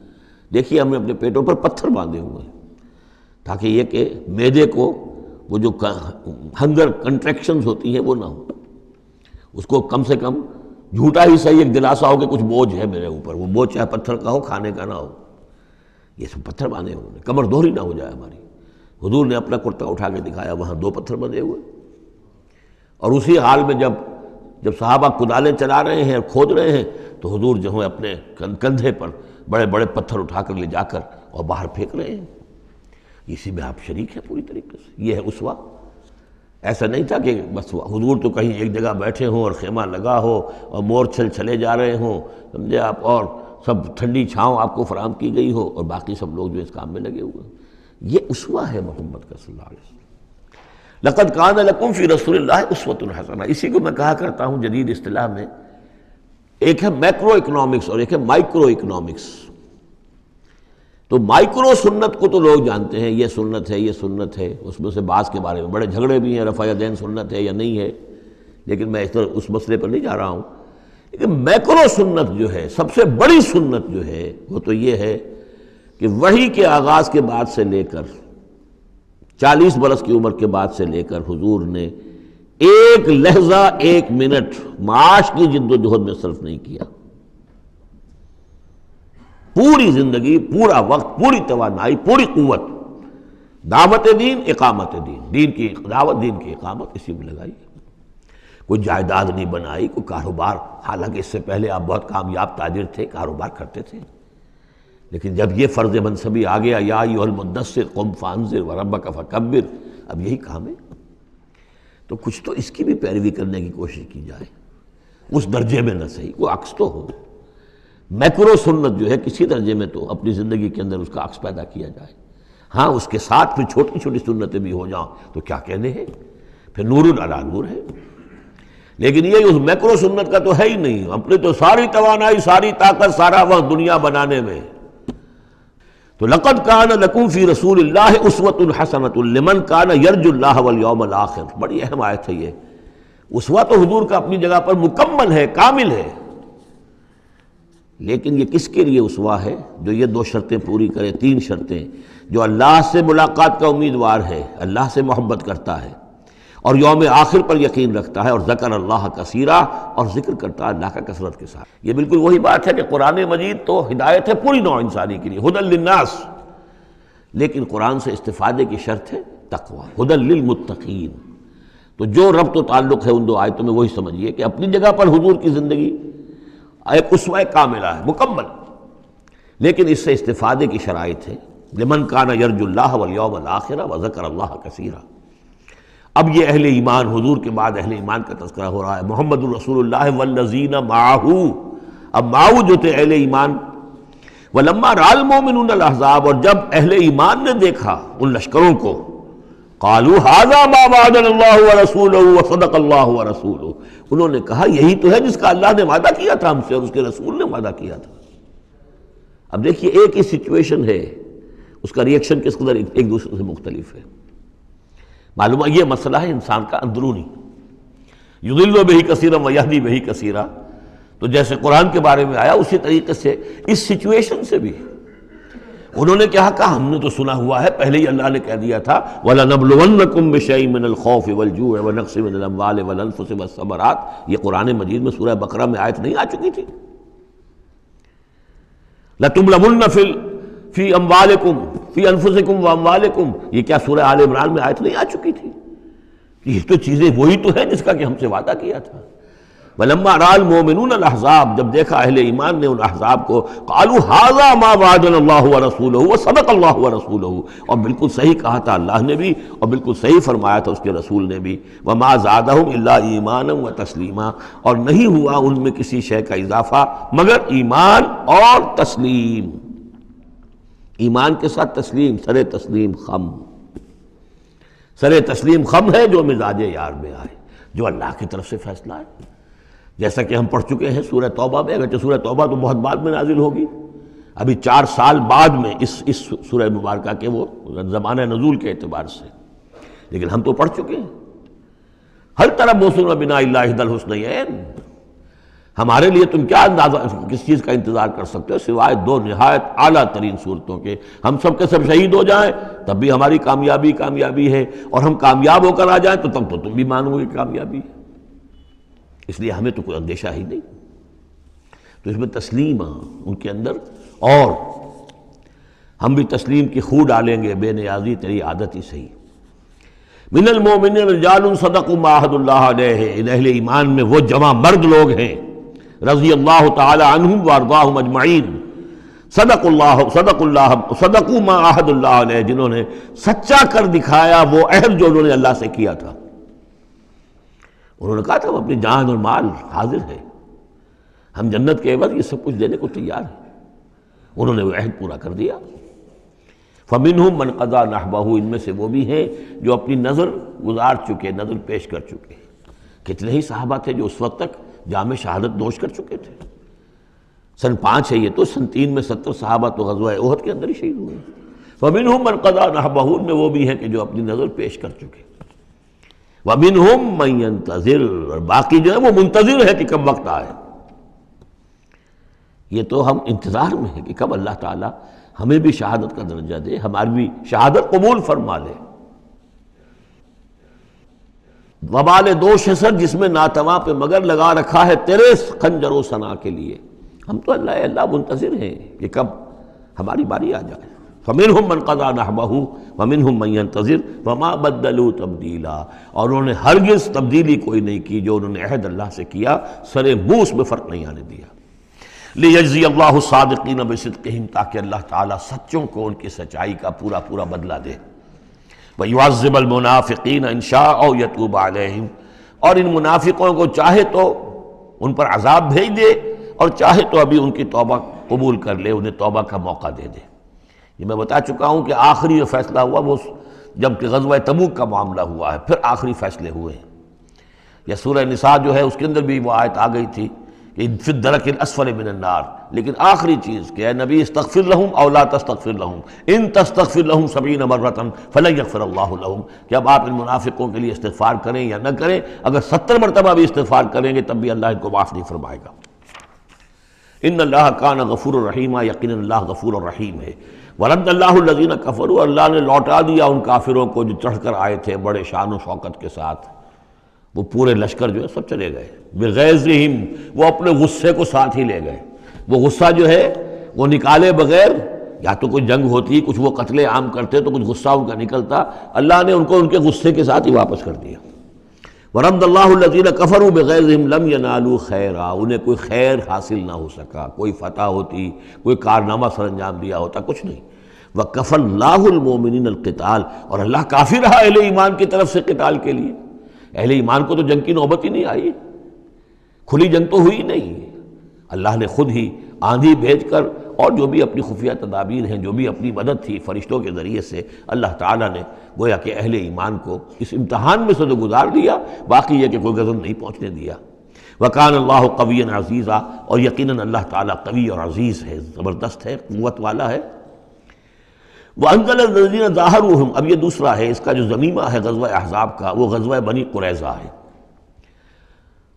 देखिए हमने अपने पेटों पर पत्थर बांधे हुए हैं। ताकि ये कि मैदे को वो जो हंगर कंट्रैक्शंस होती हैं, वो ना हो। उसको कम से कम झूठा ही सही एक दिलासा हो कि कुछ बोझ है मेरे ऊपर। वो बोझ चाहे पत्थर का हो, खाने का ना हो। ये सब पत्थर बांधे हुए कमर दोहरी ना हो जाए हमारी। हजूर ने अपना कुर्ता उठा के दिखाया, वहाँ दो पत्थर बंधे हुए। और उसी हाल में जब जब साहबा कुदालें चला रहे हैं और खोद रहे हैं तो हजूर जो है अपने कंधे पर बड़े बड़े पत्थर उठाकर ले जाकर और बाहर फेंक रहे हैं। इसी में आप शरीक हैं पूरी तरीके से। ये है उसवा। ऐसा नहीं था कि बस हजूर तो कहीं एक जगह बैठे हों और खेमा लगा हो और मोर छल चले जा रहे हों, समझे आप? और सब ठंडी छाँव आपको फराम की गई हो और बाकी सब लोग जो इस काम में लगे हुए हैं। ये उसवा है मोहम्मद का वसल्लम। लक़द कान लकुम फ़ी रसूल हसना। इसी को मैं कहा करता हूँ जदीद अतलाह में। एक है मैक्रो इकनॉमिक्स और एक है माइक्रो इकनॉमिक्स तो माइक्रो सुन्नत को तो लोग जानते हैं, ये सुन्नत है, ये सुन्नत है। उसमें से बास के बारे में बड़े झगड़े भी हैं रफ़ा दैन सुन्नत है या नहीं है। लेकिन मैं इस तरह, उस मसले पर नहीं जा रहा हूँ। लेकिन मैक्रो सुन्नत जो है, सबसे बड़ी सुन्नत जो है, वो तो ये है कि वही के आगाज़ के बाद से लेकर, चालीस बरस की उम्र के बाद से लेकर हुजूर ने एक लहजा, एक मिनट माश की जिद्दोजहद में सर्फ नहीं किया। पूरी ज़िंदगी, पूरा वक्त, पूरी तोानाई पूरी कुत दावत दीन इकामत दीन दीन की दावत, दीन की इकामत, इसी में लगाई। कोई जायदाद नहीं बनाई, कोई कारोबार। हालाँकि इससे पहले आप बहुत कामयाब, ताजिर थे, कारोबार करते थे। लेकिन जब ये फ़र्ज़ मनसबी आ गया, या मुदसर कौम फ़ानजर व रब का फ़कबिर अब यही काम है। तो कुछ तो इसकी भी पैरवी करने की कोशिश की जाए। उस दर्जे में न सही, वो अक्स तो हो। मैक्रो सुन्नत जो है, किसी दर्जे में तो अपनी ज़िंदगी के अंदर उसका अक्स पैदा किया जाए। हाँ उसके साथ फिर छोटी छोटी सुन्नतें भी हो जाओ तो क्या कहने हैं? फिर नूर अला नूर है। लेकिन ये उस मैक्रो सुन्नत का तो है ही नहीं। अपने तो सारी तोानाई सारी ताकत, सारा वक्त दुनिया बनाने में। तो लक़द कान लकूफ़ी रसूल उसवतुलहसनतमन कान यरजुल्लावलयौमल आखिर। बड़ी अहम आयत है ये। उसवा तो हजूर का अपनी जगह पर मुकम्मल है, कामिल है। लेकिन ये किसके लिए उसवा है? जो ये दो शर्तें पूरी करे, तीन शर्तें। जो अल्लाह से मुलाकात का उम्मीदवार है, अल्लाह से मोहब्बत करता है, और योम आखिर पर यकीन रखता है, और ज़कर अल्लाह कसीरा और ज़िक्र करता है अल्लाह का कसरत के साथ। ये बिल्कुल वही बात है कि कुरान मजीद तो हिदायत है पूरी नौ इंसानी के लिए। हदलनास लेकिन कुरान से इस्तेफादे की शर्त है तकवा। हदलमतकीन तो जो रब तो ताल्लुक़ है उन दो आयतों में वही समझिए कि अपनी जगह पर हजूर की ज़िंदगी एक उसवा कामिला है, मुकम्मल। लेकिन इससे इस्तेफादे की शराइ है लिमन काना यरजुल्ला वलयौम आखिर व ज़कर अल्लाह कसीरा। अब ये अहले ईमान, हुजूर के बाद अहले ईमान का तस्करा हो रहा है। मोहम्मद रसूलुल्लाह माहू। अब माऊ जो थे अहले ईमान। वलम्मा राल मोमिन अहजाब, और जब अहले ईमान ने देखा उन लश्करों को कालू, हाजा रसूल सदक अल्लाह रसूल उन्होंने कहा, यही तो है जिसका अल्लाह ने वादा किया था हमसे और उसके रसूल ने वादा किया था। अब देखिए, एक ही सिचुएशन है, उसका रिएक्शन किस कदर एक दूसरे से मुख्तलिफ़ है। मालूम यह मसला है इंसान का अंदरूनी। युदिल्लो बही कसीरा वयादी बही कसीरा। तो जैसे कुरान के बारे में आया, उसी तरीके से, इस सिचुएशन से भी। उन्होंने क्या कहा, हमने तो सुना हुआ है, पहले ही अल्लाह ने कह दिया था वला नबलवन्नकुम बिशई मिनल खौफ वलजू व नक्स मिनल अमवाल वल अनफुस वसमरात ये कुरान मजीद में, सूरह बकरा में आयत नहीं आ चुकी थी। लतुमलमुन्न फिल फ़ी अम्वालकुम, फ़ी अनफुसकुम व अम्वालकुम। ये क्या सूरह आल इमरान में आयत नहीं आ चुकी थी? ये तो चीज़ें वही तो है जिसका कि हमसे वादा किया था। वलम्मा राल मोमिन जब देखा अहले ईमान ने उन अहजाब को, कालू हाजा मा वादन रसूल व सबक अल्लाह रसूल और बिल्कुल सही कहा था अल्लाह ने भी, और बिल्कुल सही फरमाया था उसके रसूल ने भी। व मा ज़्यादा ईमान व तस्लीमा। और नहीं हुआ उनमें किसी शय का इजाफा, मगर ईमान और तस्लीम। ईमान के साथ तस्लीम, सर तस्लीम खम। सर तस्लीम खम है जो मिजाज यार में आए, जो अल्लाह की तरफ़ से फैसला है जैसा कि हम पढ़ चुके हैं सूरह तौबा में अगर सूरह तौबा तो बहुत बाद में नाजिल होगी। अभी चार साल बाद में इस इस सूरह मुबारक के वो ज़माना नजूल के अतबार से। लेकिन हम तो पढ़ चुके हैं। हर तरफ़ मौसम बिना हुसन हमारे लिए तुम क्या अंदाज़ा, किस चीज़ का इंतज़ार कर सकते हो? सिवाय दो नहायत आला तरीन सूरतों के। हम सब के सब शहीद हो जाएँ, तब भी हमारी कामयाबी कामयाबी है। और हम कामयाब होकर आ जाएँ तो तब तो तुम भी मानोगे कामयाबी है। इसलिए हमें तो कोई अंदेशा ही नहीं। तो इसमें तस्लीम उनके अंदर। और हम भी तस्लीम की खू डालेंगे, बेनियाजी, तेरी आदत ही सही। मिनल मोमिन जाल सदक माहदुल्लाहल ईमान में वो जमा मर्द लोग हैं रज़ी अल्लाह तहम वारदाहमजमाइन सदकुल्लाह सदकुल्लाह, सदकू माहदुल्लाह जिन्होंने सच्चा कर दिखाया, वो अहद जो उन्होंने अल्लाह से किया था। उन्होंने कहा था, हम अपनी जान और माल हाजिर है। हम जन्नत के एवज ये सब कुछ देने को तैयार हैं। उन्होंने वो अहद पूरा कर दिया। फ़मिन हूँ मनकदा नहबाहू, इनमें से वो भी हैं जो अपनी नज़र गुजार चुके नज़र पेश कर चुके हैं। कितने ही साहबा थे जो उस वक्त तक जाम शहादत नोश कर चुके थे। सन पाँच है ये तो सन तीन में सत्तर साहबा तो गजवा ओहद के अंदर ही शहीद हुए फ़मिन हूँ मनकदा नहबाहू में वो भी हैं कि जो अपनी नज़र पेश कर चुके वबिन हम मैंतजिर और बाकी जो है वो मुंतजिर है कि कब वक्त आए। ये तो हम इंतज़ार में है कि कब अल्लाह ताला हमें भी शहादत का दर्जा दे हमारी भी शहादत कबूल फरमा ले। वबाल दो शसर जिसमें नातवा पे मगर लगा रखा है तेरे खंजर सना के लिए। हम तो अल्लाह अल्लाह मुंतजिर हैं कि कब हमारी बारी आ जाए। फ़मिन हम मनकदा नहबहू वमिन हम मैन तज़िर वमा बदलू तब्दीला। और उन्होंने हरगिज़ तब्दीली कोई नहीं की जो उन्होंने अहद अल्लाह से किया, सरे मुँह उसमें फ़र्क नहीं आने दिया। ले यजी अल्लाह सादकीन ताकि अल्लाह ताला सच्चों को उनकी सच्चाई का पूरा पूरा बदला दे। वयुआज़िबलमुनाफ़िकीन इनशा और यतूब आलहिम और इन मुनाफिकों को चाहे तो उन पर अजाब भेज दे, और चाहे तो अभी उनकी तोबा कबूल कर ले, उन्हें तोबा का मौका दे दे। ये मैं बता चुका हूँ कि आखिरी जो फैसला हुआ वो जब गजवा तबूक का मामला हुआ है, फिर आखिरी फैसले हुए हैं। या सूर्य निसा जो है, उसके अंदर भी वो आयत आ गई थी कि फिर दरक असफल मिनन्नार लेकिन आखिरी चीज़ क्या नबी इस्तफ़िर लहूँ अवला तस्तफ़िर लहूँ इन तस्तफ़िर लहूँ सबीन मरतन फ़लग फ़र लहूँ कि अब आप इन मुनाफिकों के लिए इस्तफ़ार करें या न करें? अगर सत्तर मरतबा भी इस्तफ़ार करेंगे, तब भी अल्लाह इनको माफ़ नहीं फरमाएगा। इन अल्लाह का न गफ़ूर रहीमा यकीन अल्लाह गफ़ूर रहीम है। वरदल्लाजीन कफर, अल्लाह ने लौटा दिया उन काफिरों को जो चढ़ कर आए थे बड़े शान शौकत के साथ। वो पूरे लश्कर जो है सब चले गए। बेगैर वो अपने गुस्से को साथ ही ले गए। वो गुस्सा जो है, वो निकाले बगैर, या तो कोई जंग होती, कुछ वो कत्ले आम करते तो कुछ गुस्सा उनका निकलता। अल्लाह ने उनको उनके गुस्से के साथ ही वापस कर दिया। वरमदल्लाजीन कफर बगैर लम खैरा। उन्हें कोई खैर हासिल ना हो सका, कोई फतह होती, कोई कारनामा सर अंजाम दिया होता, कुछ नहीं। व कफल लाहुलमोमिन अलकताल। और अल्लाह काफ़ी रहा अहले ईमान की तरफ़ से कताल के लिए। अहले ईमान को तो जंग की नौबत ही नहीं आई। खुली जंग तो हुई नहीं। अल्लाह ने खुद ही आंधी भेज कर और जो भी अपनी खुफिया तदाबीर हैं, जो भी अपनी मदद थी फरिश्तों के ज़रिए से, अल्लाह ताला ने गोया कि अहले ईमान को इस इम्तहान में से तो गुजार दिया, बाकी यह कि कोई गज़न नहीं पहुँचने दिया। वकान अल्लाह कवी अजीज़ा, और यकीन अल्लाह ताला कवी और अज़ीज़ है, ज़बरदस्त है, क़वत वाला है। वह अंजल ज़ाहर अब ये दूसरा है, इसका जो ज़मीमा है गजवा अहजाब का, वो गजवा बनी कुरैज़ा है।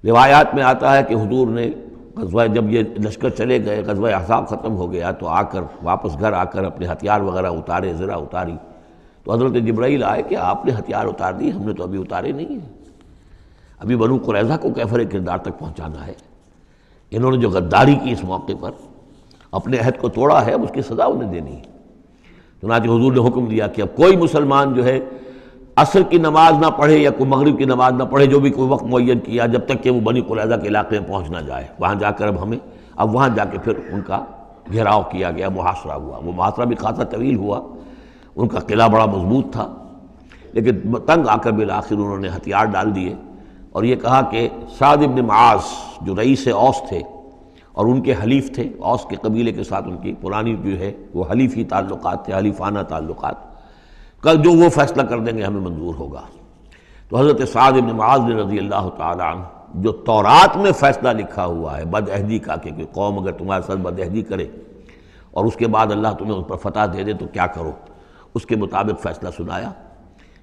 रिवायात में आता है कि हजूर ने गजवा जब ये लश्कर चले गए, गजवा अहसाब ख़त्म हो गया तो आकर, वापस घर आकर अपने हथियार वगैरह उतारे, ज़रा उतारी। तो हज़रत जब्राइल आए कि आपने हथियार उतार दिए, हमने तो अभी उतारे नहीं हैं। अभी बनू कुरैजा को कैफर किरदार तक पहुँचाना है। इन्होंने जो गद्दारी की इस मौके पर, अपने अहद को तोड़ा है उसकी सज़ा उन्हें देनी है। तो नाच हजूर ने हुक्म दिया कि अब कोई मुसलमान जो है असर की नमाज़ ना पढ़े या कोई मगरब की नमाज़ ना पढ़े, जो भी कोई वक्त मुन किया, जब तक कि वो बनी कुरैजा के इलाके में पहुँच ना जाए। वहाँ जाकर अब हमें, अब वहाँ जाके फिर उनका घेराव किया गया, मुहासरा हुआ। वो मुहासरा भी खासा तवील हुआ। उनका किला बड़ा मज़बूत था। लेकिन तंग आकर बिल आखिर उन्होंने हथियार डाल दिए और ये कहा कि साद इबन मास जो रईस औस थे और उनके हलीफ थे। औस के कबीले के साथ उनकी पुरानी जो है, वो हलीफी ताल्लुक़ थे, हलीफाना ताल्लुक़ कल जो वो फैसला कर देंगे, हमें मंजूर होगा। तो हज़रत साद इबन माज ने रज़ी अल्लाह तन जो तौरात में फ़ैसला लिखा हुआ है बदअहदी का, कि कौम अगर तुम्हारे साथ बदअहदी करे, और उसके बाद अल्लाह तुम्हें उस पर फतह दे दे तो क्या करो? उसके मुताबिक फ़ैसला सुनाया,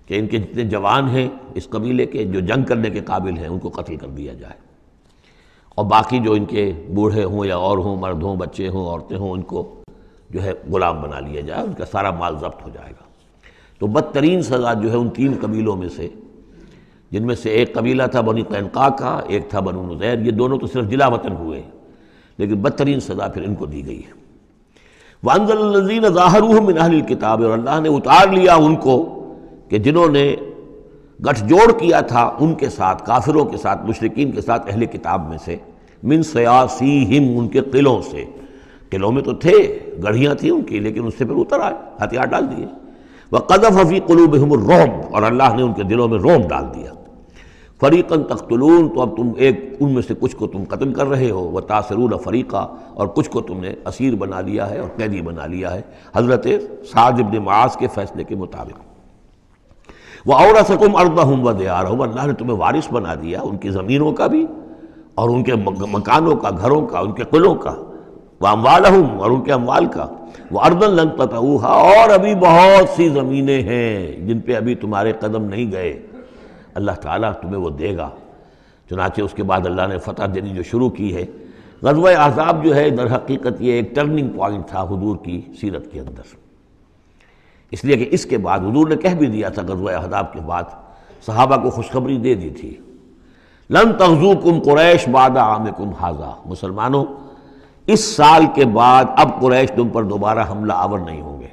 कि इनके जितने जवान हैं, इस कबीले के, जो जंग करने के काबिल हैं, उनको कत्ल कर दिया जाए। और बाकी जो इनके बूढ़े हों या और हों, मर्द हों, बच्चे हों, औरतें हों उनको जो है ग़ुलाम बना लिया जाए उनका सारा माल जब्त हो जाएगा। तो बदतरीन सज़ा जो है उन तीन कबीलों में से, जिनमें से एक कबीला था बनी कैनका का, एक था बनु नज़ैर। ये दोनों तो सिर्फ़ जिला वतन हुए लेकिन बदतरीन सज़ा फिर इनको दी गई है। वानजीन ज़ाहरूह मिनहल किताब, और अल्लाह ने उतार लिया उनको कि जिन्होंने गठजोड़ किया था उनके साथ, काफिरों के साथ, मुशरकिन के साथ अहले किताब में से, मिन सयासी हिम उनके किलों से। किलों में तो थे, गढ़ियाँ थी उनकी, लेकिन उससे फिर उतर आए, हथियार डाल दिए। वह कदफ़ हफ़ी कलूब रोम, और अल्लाह ने उनके दिलों में रोम डाल दिया। फ़रीक़न तख्तलून तो अब तुम एक, उनमें से कुछ को तुम कत्ल कर रहे हो। वह तासरून फ़रीक़ा, और कुछ को तुमने असीर बना लिया है और कैदी बना लिया है। हज़रत साद इबन मास के फ़ैसले के मुताबिक। वह और सकम अर्द हम व दयार हम अल्लाह ने तुम्हें वारिस बना दिया, उनकी ज़मीनों का भी, और उनके मकानों का, घरों का, उनके कुलों का। वह अमवाल और उनके अमवाल का। वह अर्दन लन ततऊहा और अभी बहुत सी ज़मीनें हैं जिन पे अभी तुम्हारे कदम नहीं गए। अल्लाह ताला तुम्हें वो देगा। चुनाचे उसके बाद अल्लाह ने फ़तह देनी जो शुरू की है। गजवा आज़ाब जो है, दर हकीकत ये एक टर्निंग पॉइंट था हजूर की सीरत के अंदर। इसलिए कि इसके बाद हजूर ने कह भी दिया था गजवा अहदाब के बाद, सहाबा को खुशखबरी दे दी थी। लन तगजू कुम कुरैश बादा आम कुम हाजा। मुसलमानों इस साल के बाद अब कुरैश तुम पर दोबारा हमला आवर नहीं होंगे।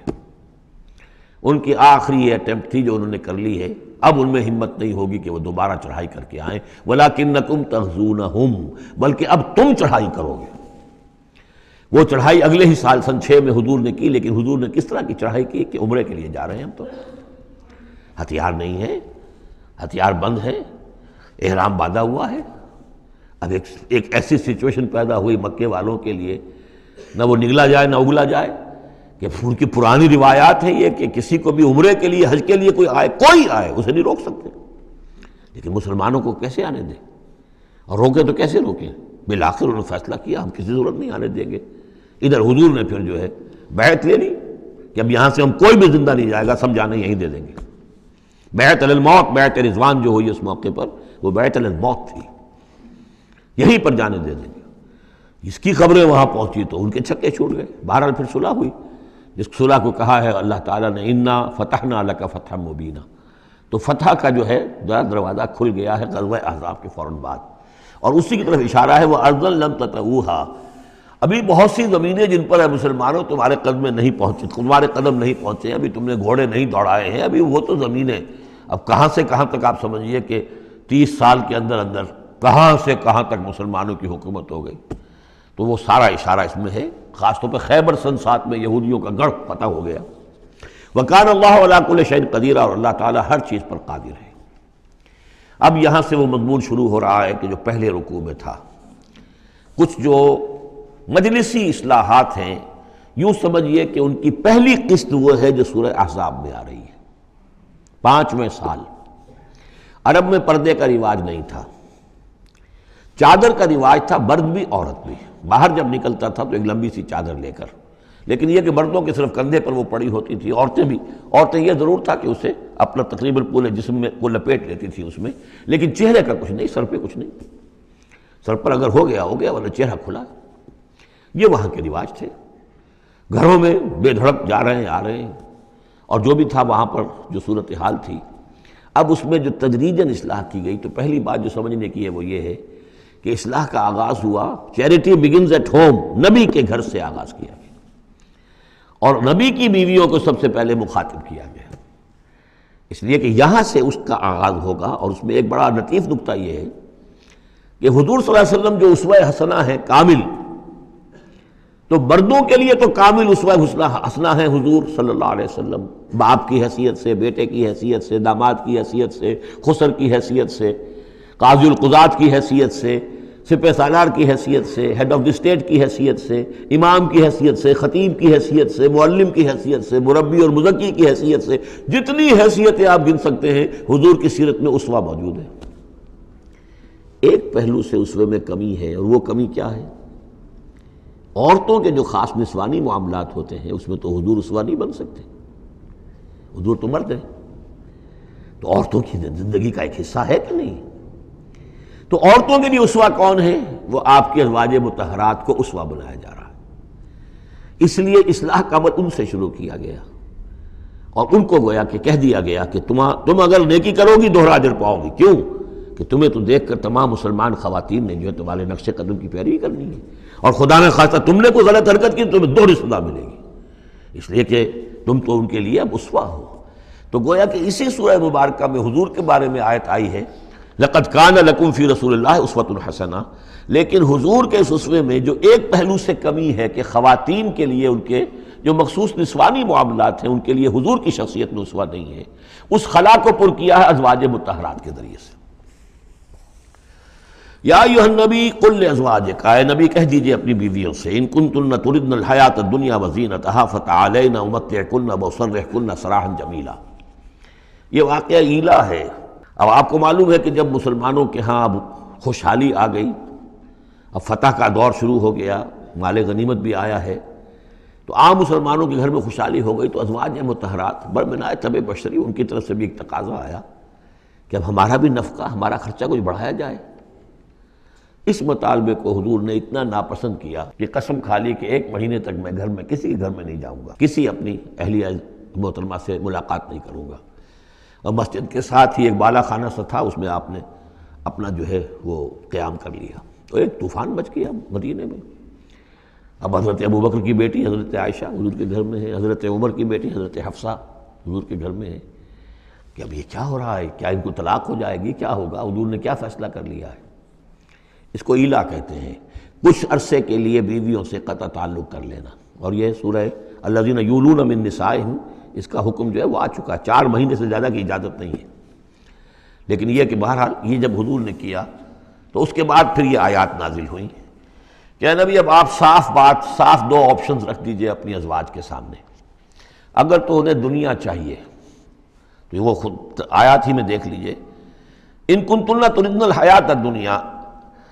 उनकी आखिरी अटैम्प्ट थी जो उन्होंने कर ली है, अब उनमें हिम्मत नहीं होगी कि वो दोबारा चढ़ाई करके आए। वला किन तुम तहजून हम बल्कि अब तुम चढ़ाई करोगे। वो चढ़ाई अगले ही साल, सन छः में हुजूर ने की, लेकिन हुजूर ने किस तरह की चढ़ाई की कि उम्र के लिए जा रहे हैं हम तो? हथियार नहीं है, हथियार बंद है, एहराम बांधा हुआ है। अब एक एक ऐसी सिचुएशन पैदा हुई मक्के वालों के लिए। ना वो निगला जाए, ना उगला जाए, कि उनकी पुरानी रिवायात है ये, कि किसी को भी उम्र के लिए, हज के लिए कोई आए कोई आए, उसे नहीं रोक सकते। लेकिन मुसलमानों को कैसे आने दें? और रोके तो कैसे रोकें? बिल आखिर उन्होंने फैसला किया, हम किसी ज़रूरत नहीं आने देंगे। इधर हुजूर ने फिर जो है, बैत ले ली, कि अब यहाँ से हम कोई भी ज़िंदा नहीं जाएगा, सब जाने यहीं दे देंगे। बैत मौत बैत रिजवान जो हुई उस मौके पर, वो बैत अल मौत थी। यहीं पर जाने दे देंगे। इसकी खबरें वहाँ पहुँची तो उनके छक्के छूट गए। बहरहाल फिर सुलह हुई। जिस सुलह को कहा है, अल्लाह ताला ने, इन्ना फ़तह ना का फ़तह मुबीना। तो फ़तह का जो है दरवाज़ा खुल गया है गलव अहजाब के फ़ौर बाद। और उसी की तरफ़ इशारा है, वह अर्जन लम ततऊहा। अभी बहुत सी ज़मीनें जिन पर है, मुसलमानों, तुम्हारे कदम नहीं पहुँचे, तुम्हारे कदम नहीं पहुँचे, अभी तुमने घोड़े नहीं दौड़ाए हैं, अभी वो तो ज़मीनें। अब कहाँ से कहाँ तक आप समझिए कि तीस साल के अंदर अंदर कहाँ से कहाँ तक मुसलमानों की हुकूमत हो गई? तो वो सारा इशारा इसमें है। ख़ासतौर पर खैबर संसात में यहूदियों का गढ़ पता हो गया। वकान अल्लाह शैन कदीरा और अल्लाह ताला हर चीज़ पर कादिर है। अब यहाँ से वो मजमून शुरू हो रहा है कि जो पहले रुकू में था। कुछ जो मजलिसी असलाहत हैं, यूँ समझिए कि उनकी पहली किस्त वो है जो सूर्य अहजाब में आ रही है। पाँचवें साल। अरब में पर्दे का रिवाज नहीं था। चादर का रिवाज था, मर्द भी, औरत भी। बाहर जब निकलता था तो एक लंबी सी चादर लेकर। लेकिन यह कि मर्दों के सिर्फ़ कंधे पर वो पड़ी होती थी, औरतें भी। औरतें यह ज़रूर था कि उसे अपना तकरीबन पूरे जिसम में, वो लपेट लेती थी उसमें। लेकिन चेहरे का कुछ नहीं, सर पे कुछ नहीं। सर पर अगर हो गया हो गया, वरना चेहरा खुला। ये वहाँ के रिवाज थे। घरों में बेधड़क जा रहे हैं, आ रहे हैं। और जो भी था वहाँ पर, जो सूरत हाल थी। अब उसमें जो तदरीजन असलाह की गई तो पहली बात जो समझने की है वो ये है कि इसलाह का आगाज़ हुआ चैरिटी बिगिनस एट होम नबी के घर से आगाज़ किया गया। और नबी की बीवियों को सबसे पहले मुखातिब किया गया। इसलिए कि यहाँ से उसका आगाज़ होगा, और उसमें एक बड़ा लतीफ़ नुकता यह है कि हजूर वसल्लम जो उसवा हसना है, कामिल। तो मर्दों के लिए तो कामिल उसवा हसना है हुजूर अलैहि वसल्लम। बाप की हैसियत से, बेटे की हैसियत से, दामाद की हैसियत से, खुसर की हैसियत से, काजुलकुजात की हैसियत से सिप सालार की हैसियत से हेड ऑफ़ द स्टेट की हैसियत से, इमाम की हैसियत से, ख़तीब की हैसियत से, मुअल्लिम की हैसियत से मुरबी और मुजक्की की हैसियत से, जितनी हैसियतें आप गिन सकते हैं, हुजूर की सीरत में उसवा मौजूद है। एक पहलू से उसवे में कमी है, और वो कमी क्या है? औरतों के जो ख़ास निस्वानी मामला होते हैं, उसमें तो हजूर उसवा नहीं बन सकते हजूर तो मर्द है। तो औरतों की ज़िंदगी का एक हिस्सा है कि नहीं? तो औरतों के लिए उसवा कौन है? वो आपके अजवाज मतहरात को उसवा बनाया जा रहा है। इसलिए इसलाह का मत उनसे शुरू किया गया। और उनको गोया कि कह दिया गया कि तुम तुम अगर नेकी करोगी दोहरा अजर पाओगी। क्यों? कि तुम्हें तो देख कर तमाम मुसलमान खातन ने जो है तुम्हारे नक्शे कदम की पैरवी करनी है। और खुदा ने खासा तुमने कोई गलत हरकत की तो तुम्हें दोहरी सदा मिलेगी। इसलिए कि तुम तो उनके लिए अब उसवा हो। तो गोया कि इसी सूरह मुबारक में हजूर के बारे में आयत आई है लक़त कान लकुम फ़ी रसूल उसवतुलहसना लेकिन हुजूर के इस में जो एक पहलू से कमी है कि ख़वातीन के लिए उनके जो मखसूस नस्वानी मामलात हैं, उनके लिए हुजूर की शख्सियत में उसवा नहीं है। उस खला को पुर किया है अजवाज मतहरात के ज़रिए से। या नबी कुल अजवाज का नबी कह दीजिए अपनी बीवियों से, इन कुन तुन तुरिदन हयात दुनिया वजीन तहाफ़त आलना उमत कुल्न बसर कुल्न सराहन जमीला। ये वाक़ ईला है। अब आपको मालूम है कि जब मुसलमानों के यहाँ अब खुशहाली आ गई, अब फतह का दौर शुरू हो गया, माल गनीमत भी आया है तो आम मुसलमानों के घर में खुशहाली हो गई तो अजवाज मतहरात, बरमनाए तब बशरी, उनकी तरफ़ से भी एक तकाजा आया कि अब हमारा भी नफ़का, हमारा खर्चा कुछ बढ़ाया जाए। इस मुतालबे को हजूर ने इतना नापसंद किया कि कसम खा ली कि एक महीने तक मैं घर में, किसी के घर में नहीं जाऊँगा, किसी अपनी अहलिया मोहतरमा से मुलाकात नहीं करूँगा। और मस्जिद के साथ ही एक बाला खाना सा था, उसमें आपने अपना जो है वो क़्याम कर लिया। तो एक तूफ़ान बच गया मदीने में। अब हज़रत अबू बकर की बेटी हज़रत आयशा हजूर के घर में है, हज़रत उमर की बेटी हज़रत हफ्सा हजूर के घर में है। कि अब ये क्या हो रहा है? क्या इनको तलाक हो जाएगी? क्या होगा? हजूर ने क्या फ़ैसला कर लिया है? इसको ईला कहते हैं। कुछ अरसे के लिए बीवियों से कता ताल्लुक़ कर लेना। और यह सूरह अल्लाजीन यूलून मिन निसाए इसका हुक्म जो है वो आ चुका है। चार महीने से ज़्यादा की इजाज़त नहीं है। लेकिन यह कि बहरहाल ये जब हजूर ने किया तो उसके बाद फिर ये आयात नाजिल हुई। क्या नबी, अब आप साफ़ बात, साफ़ दो ऑप्शन रख दीजिए अपनी अजवाज के सामने। अगर तो उन्हें दुनिया चाहिए तो वो खुद आयात ही में देख लीजिए। इन कुन तुलना तुरिंदल हयात दुनिया,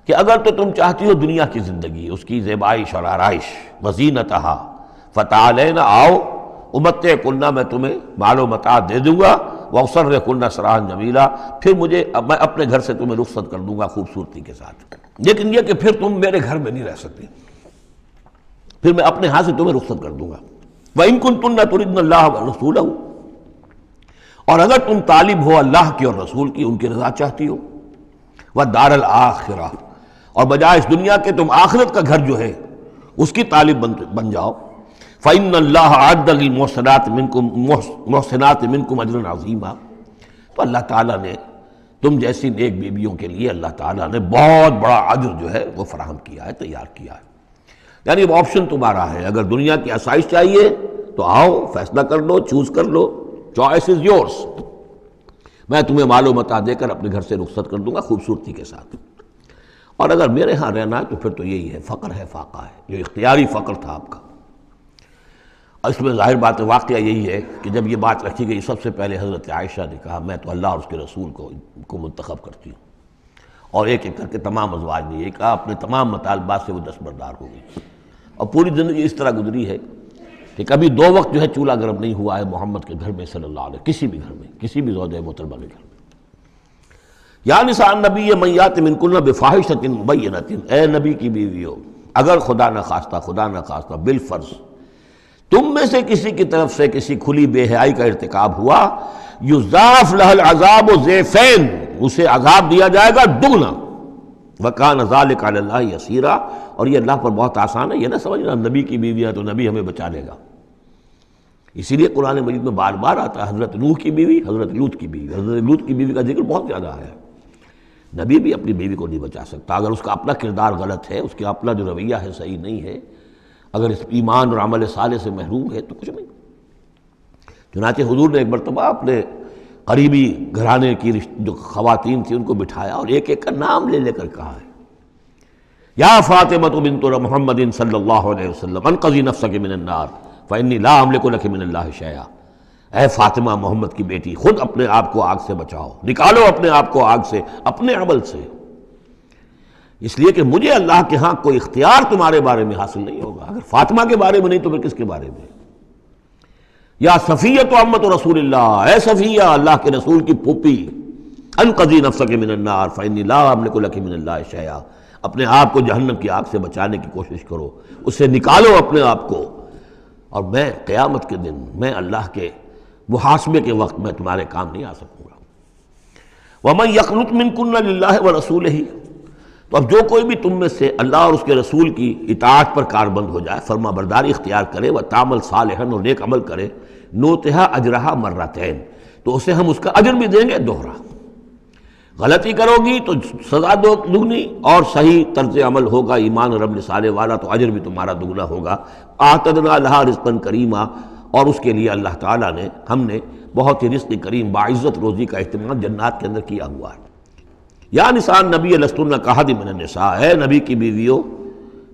कि अगर तो तुम चाहती हो दुनिया की ज़िंदगी, उसकी जेबाइश और आरइश वजीनत फ़ताल आओ उमत कुन्ना मैं तुम्हें मालो मता दे दूँगा। वसर कुन्ना सराहन जमीला। फिर मुझे मैं अपने घर से तुम्हें रुख्सत कर दूँगा खूबसूरती के साथ। लेकिन यह कि फिर तुम मेरे घर में नहीं रह सकती। फिर मैं अपने हाथ से तुम्हें रुख्सत कर दूँगा। वह इनकुन तुन्ना तुरिदन रसूल और अगर तुम तालिब हो अल्लाह की और रसूल की उनकी रजा चाहती हो। वह दारल आखिरा। और बजाय इस दुनिया के तुम आखिरत का घर जो है उसकी तालिब बन, बन जाओ। फ़ैन अल्लाह आदल मोहसनात मिनकुम मोहसनात मिनकुम अजर अजीमा तो अल्लाह ताला ने, तुम जैसी नेक बीबियों के लिए अल्लाह ताला ने बहुत बड़ा अजर जो है वो फराहम किया है, तैयार किया है। यानी अब ऑप्शन तुम्हारा है, अगर दुनिया की आसाइश चाहिए तो आओ, फैसला कर लो चूज़ कर लो चॉइस इज़ योर्स मैं तुम्हें मालो मता देकर अपने घर से रुख्सत कर दूँगा खूबसूरती के साथ। और अगर मेरे यहाँ रहना है तो फिर तो यही है फ़क्र है, फाका है, जो इख्तियारी फ़क्र था आपका। इसमें ज़ाहिर बात वाक़ यही है कि जब ये बात रखी गई, सबसे पहले हज़रत आयशा ने कहा, मैं तो अल्लाह और उसके रसूल को को मंतखब करती हूँ। और एक एक करके तमाम अजवाज ने यही कहा, अपने तमाम मतालबात से वो दस्तबरदार हो गई। और पूरी ज़िंदगी इस तरह गुजरी है कि कभी दो वक्त जो है चूल्हा गर्म नहीं हुआ है मोहम्मद के घर में सल्ला किसी भी घर में, किसी भी जौज मोहतरमा के घर में। या निशान नबी मैयात मिनकुल बेफाहिशतिन मुबैनतिन ए नबी की बीवी हो अगर खुदा न खास्ता, खुदा न खास्ता, बिल फ़र्ज़ तुम में से किसी की तरफ़ से किसी खुली बेहयाई का इरतकब हुआ? युजाफ लहल अजाब जेफैन, उसे अजाब दिया जाएगा दुगना। वकान अजाल का यसीरा। और ये अल्लाह पर बहुत आसान है, ये ना समझना नबी की बीवी है तो नबी हमें बचा लेगा। इसीलिए कुरान मजीद में बार बार आता है, हज़रत नूह की बीवी, हज़रत लूत की बीवी। हज़रत लूत की बीवी का ज़िक्र बहुत ज़्यादा है। नबी भी अपनी बीवी को नहीं बचा सकता। अगर उसका अपना किरदार गलत है, उसका अपना जो रवैया है सही नहीं है अगर इस ईमान और अमल साले से महरूम है तो कुछ नहीं। चुनाचे हजूर ने एक मरतबा अपने करीबी घराने की जो खातन थी, उनको बिठाया और एक एक का नाम ले लेकर कहा है। या फ़ातिमत बिन तो मोहम्मद सल्लल्लाहु अलैहि वसल्लम, अनकजी नफ्स के मिनन्नार फ़ैनी ला को लखे मिनल्ला शया ए फ़ातिमा मोहम्मद की बेटी, खुद अपने आप को आग से बचाओ, निकालो अपने आप को आग से, अपने अमल से। इसलिए कि मुझे अल्लाह के यहाँ कोई इख्तियार तुम्हारे बारे में हासिल नहीं होगा। अगर फातिमा के बारे में नहीं तो फिर किसके बारे में? या सफ़िया तो अम्मत रसूल ए सफ़िया, अल्लाह के रसूल की पुपी। अनकजी नफ्स के मिनन्नार फ़ैन को लकी मिनल्ला शया अपने आप को जहन्नम की आग से बचाने की कोशिश करो। उससे निकालो अपने आप को। और मैं क़यामत के दिन, मैं अल्लाह के मुहासमे के वक्त में तुम्हारे काम नहीं आ सकूँगा। वमन यकलुत मिनकुन व रसूल ही तो अब जो कोई भी तुम में से अल्लाह और उसके रसूल की इतात पर कारबंद हो जाए फर्मा बरदारी इख्तियार करे, व तामल सालहन और नेक अमल करे, नोतहा अजरहा मर्रतैन तो उसे हम उसका अजर भी देंगे दोहरा। गलती करोगी तो सजा दो दुगनी, और सही तर्ज अमल होगा, ईमान रब साले वाला तो अजर भी तुम्हारा दुगना होगा। आतदना लहा रिस्पन करीमा, और उसके लिए अल्लाह ताला ने, हमने बहुत ही रिस्क करीम बाइज़त रोज़ी का अहतमाम जन्नात के अंदर किया हुआ है। या निशान नबी लस्तुल्ला कहा दी मैंने निशा है नबी की बीवियों,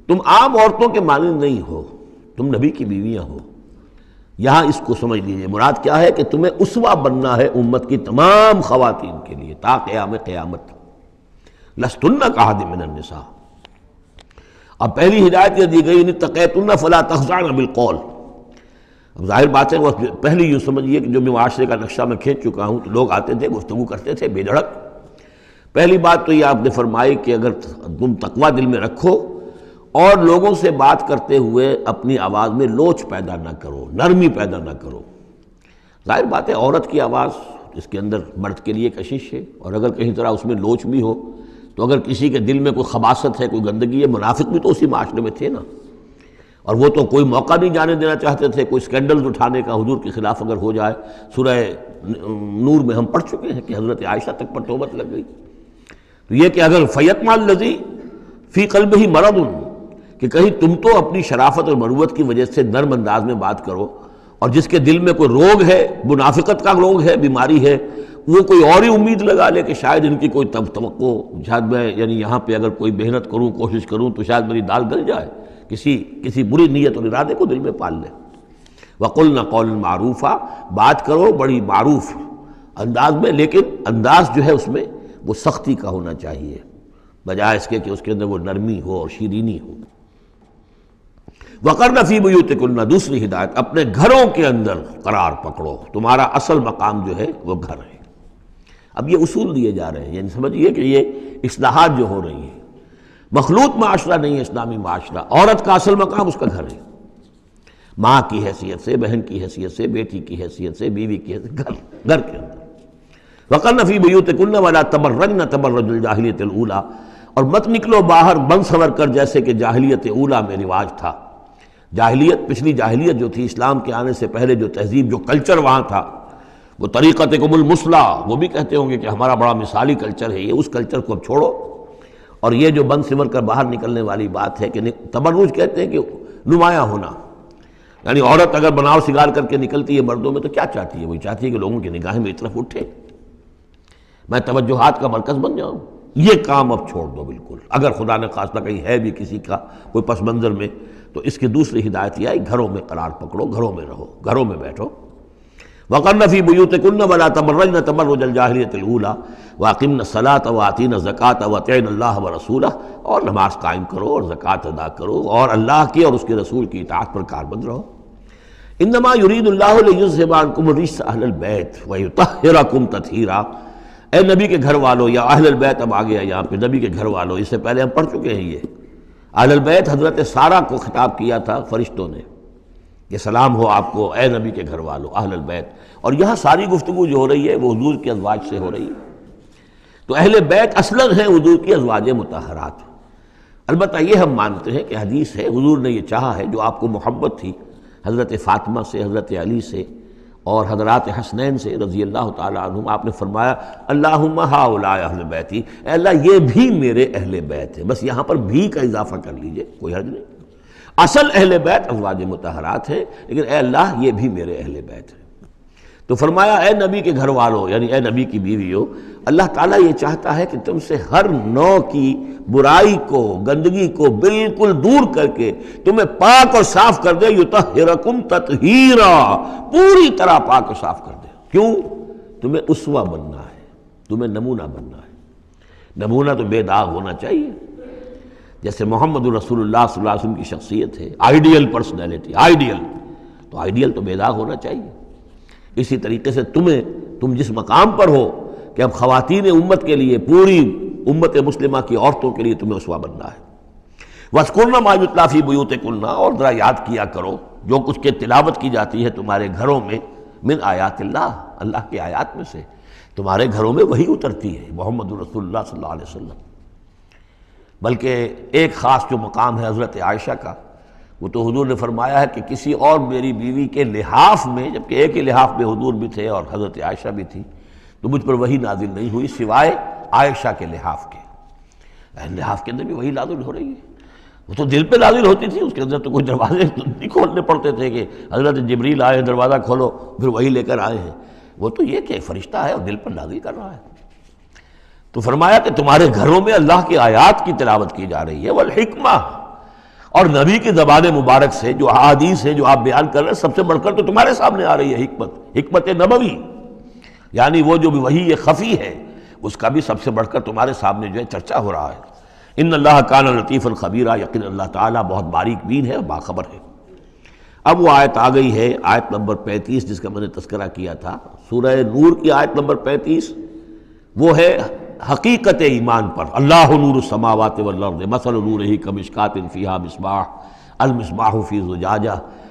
तुम आम औरतों के मानंद नहीं हो, तुम नबी की बीवियाँ हो। यहाँ इसको समझ लीजिए, मुराद क्या है कि तुम्हें उसवा बनना है उम्मत की तमाम खवतिन के लिए, ता क़याम क़यामत लस्तुल्ला कहा दी मैंने निशा। अब पहली हिदायत यह दी गई तकैतुल्ला फला तखजान बिलकौल अब ज़ाहिर बात है, वो पहले यूँ समझिए कि जो मैं माशरे का नक्शा मैं खींच चुका हूँ तो लोग आते थे गुफ्तु करते थे, बेधड़क। पहली बात तो ये आपने फरमाई कि अगर तुम तकवा दिल में रखो और लोगों से बात करते हुए अपनी आवाज़ में लोच पैदा ना करो, नरमी पैदा ना करो। ज़ाहिर बात है, औरत की आवाज़ इसके अंदर मर्द के लिए कशिश है और अगर कहीं तरह उसमें लोच भी हो तो अगर किसी के दिल में कोई खबासत है, कोई गंदगी है, मुनाफिक भी तो उसी माशरे में थे ना। और वो तो कोई मौका नहीं जाने देना चाहते थे, कोई स्कैंडल्स उठाने का हजूर के खिलाफ अगर हो जाए। सुरह नूर में हम पढ़ चुके हैं कि हज़रत आयशा तक पर तोबत लग गई। तो ये कि अगर फ़ैत माल लजी फ़ी कल्ब ही मरद कि कहीं तुम तो अपनी शराफत और मरूत की वजह से नर्म अंदाज में बात करो, और जिसके दिल में कोई रोग है, मुनाफिकत का रोग है, बीमारी है, वो कोई और ही उम्मीद लगा ले कि शायद इनकी कोई तब तो शायद मैं, यानी यहाँ पे अगर कोई मेहनत करूँ, कोशिश करूँ तो शायद मेरी दाल गल जाए, किसी किसी बुरी नीयत और इरादे को दिल में पाल ले। वकुल न कौल मारूफा, बात करो बड़ी मारूफ, अंदाज में, लेकिन अंदाज जो है उसमें वो सख्ती का होना चाहिए। बजाय इसके कि उसके अंदर वो नरमी हो और शीरीनी हो। वकर नफी बुयूतकुल्ना दूसरी हिदायत, अपने घरों के अंदर करार पकड़ो। तुम्हारा असल मकाम जो है, वो घर है। अब ये उसूल दिए जा रहे हैं, यानी समझिए कि ये असलाहत जो हो रही है। मखलूत माशरा नहीं है, इस्लामी माशरा। औरत का असल मकाम उसका घर है। माँ की हैसियत से, बहन की हैसियत से, बेटी की हैसियत से, बीवी की हैसियत घर घर के अंदर। वक़ल नफ़ी बयूत कुल्न वाला तबर्रज न तबर्रजुल जाहिलियत ऊला। और मत निकलो बाहर बन सवर कर जैसे कि जाहिलियत ऊला में रिवाज था। जाहिलियत, पिछली जाहिलियत जो थी इस्लाम के आने से पहले जो तहजीब, जो कल्चर वहाँ था, वो तरीक़त कमुलमसला वो भी कहते होंगे कि हमारा बड़ा मिसाली कल्चर है, ये उस कल्चर को अब छोड़ो। और ये जो बंद सिमर कर बाहर निकलने वाली बात है कि तबर्रुज कहते हैं कि नुमाया होना। यानी औरत अगर बनाव सिगार करके निकलती है मर्दों में तो क्या चाहती है? वही चाहती है कि लोगों की निगाहें मेरी तरफ़ उठे। मैं तवज्जोहात का मरकज़ बन जाऊँ। ये काम अब छोड़ दो बिल्कुल। अगर खुदा ने खासा कहीं है भी किसी का, कोई पस मंज़र में तो इसकी दूसरी हिदायत यह आई, घरों में करार पकड़ो, घरों में रहो, घरों में बैठो। वक़नफ़ी बुयूत कुन्न वला तमर्रज न तमर्रजल जाहिलियतूला वाकिम न सलात वातीन ज़क़़त वतन अल्लाह व रसूल। और नमाज़ कायम करो और ज़क़़त अदा करो और अल्लाह की और उसके रसूल की इतात पर कारबंद रहो। इनमा युरीदुल्लाकुमरिसबैत वतरकुम तथीरा ए नबी के घर वालों या अहल बैत अब आ गया यहाँ पे, नबी के घर वालों इससे पहले हम पढ़ चुके हैं ये। अहल बैत हज़रत सारा को खिताब किया था फरिश्तों ने। कि सलाम हो आपको, ए नबी के घर वालों अहल बैत। और यहाँ सारी गुफ्तु जो हो रही है, वो हजूर की अजवाज से हो रही है। तो अहल बैत असलन है हजूर की अजवाज मतहरात। अलबत् ये हम मानते हैं कि हदीस है, हजूर ने यह चाहा है, जो आपको मोहब्बत थी, हज़रत फ़ातिमा से, हज़रत अली से और हज़रत हसनैन से रज़ी अल्लाह तुम आपने फरमाया अल्लाह बैती अल्लाह, ये भी मेरे अहल बैत है। बस यहाँ पर भी का इजाफा कर लीजिए, कोई हर्ज नहीं। असल अहल बैत अफवाज मतहरात है, लेकिन अल्लाह, ये भी मेरे अहल बैत है। तो फरमाया, ए नबी के घर वालों यानी ए नबी की बीवी हो अल्लाह ताला ये चाहता है कि तुमसे हर नौ की बुराई को, गंदगी को बिल्कुल दूर करके तुम्हें पाक और साफ़ कर दे युतरकुम ततहीरा। पूरी तरह पाक और साफ़ कर दे। क्यों? तुम्हें उसवा बनना है, तुम्हें नमूना बनना है। नमूना तो बेदाग होना चाहिए। जैसे मोहम्मद रसूलुल्लाह की शख्सियत है, आइडियल पर्सनैलिटी, आइडियल। तो आइडियल तो बेदाग होना चाहिए। इसी तरीके से तुम्हें, तुम जिस मकाम पर हो कि अब ख़वातीन उम्मत के लिए, पूरी उम्मत मुस्लिमा की औरतों के लिए तुम्हें उसवा बनना है। वसकुरना मायुतलाफ़ी बुयूत कुलना और ज़रा याद किया करो, जो कुछ के तिलावत की जाती है तुम्हारे घरों में, मिन आयात अल्लाह अल्लाह के आयात में से, तुम्हारे घरों में वही उतरती है, मोहम्मद रसोल्ला वसल्लम। बल्कि एक ख़ास जो मकाम है हज़रत आयशा का, वो तो हजूर ने फरमाया है कि किसी और मेरी बीवी के लिहाफ में, जबकि एक ही लिहाफ में हजूर भी थे और हज़रत आयशा भी थी तो मुझ पर वही नाजिल नहीं हुई, सिवाय आयशा के लिहाफ के। लिहाफ के अंदर भी वही नाजिल हो रही है। वो तो दिल पे नाजिल होती थी, उसके अंदर तो कोई दरवाजे तो नहीं खोलने पड़ते थे कि हज़रत जबरील आए, दरवाज़ा खोलो, फिर वही लेकर आए हैं। वो तो ये कि फरिश्ता है और दिल पर नाजिल कर रहा है। तो फरमाया कि तुम्हारे घरों में अल्लाह की आयात की तलावत की जा रही है, वल हिकमा। और नबी की जबान मुबारक से जो हादीस है, जो आप बयान कर रहे हैं, सबसे बढ़कर तो तुम्हारे सामने आ रही है हमत हमत नबवी। यानी वो जो भी वही ये खफी है, उसका भी सबसे बढ़कर तुम्हारे सामने जो है चर्चा हो रहा है। इन अल्लाह कान लतीफ़ खबीरा, यकीन अल्लाह ताला बहुत बारीक बीन है बाखबर है। अब वो आयत आ गई है, आयत नंबर पैंतीस, जिसका मैंने तस्करा किया था। सूरह नूर की आयत नंबर पैंतीस, वो है हकीकत ईमान पर। अल्लाह नूर समावत वर्द मसल नूर ही कमिशकात फ़िया मिसबाह अलमिसबाफ़ी जुजाजा।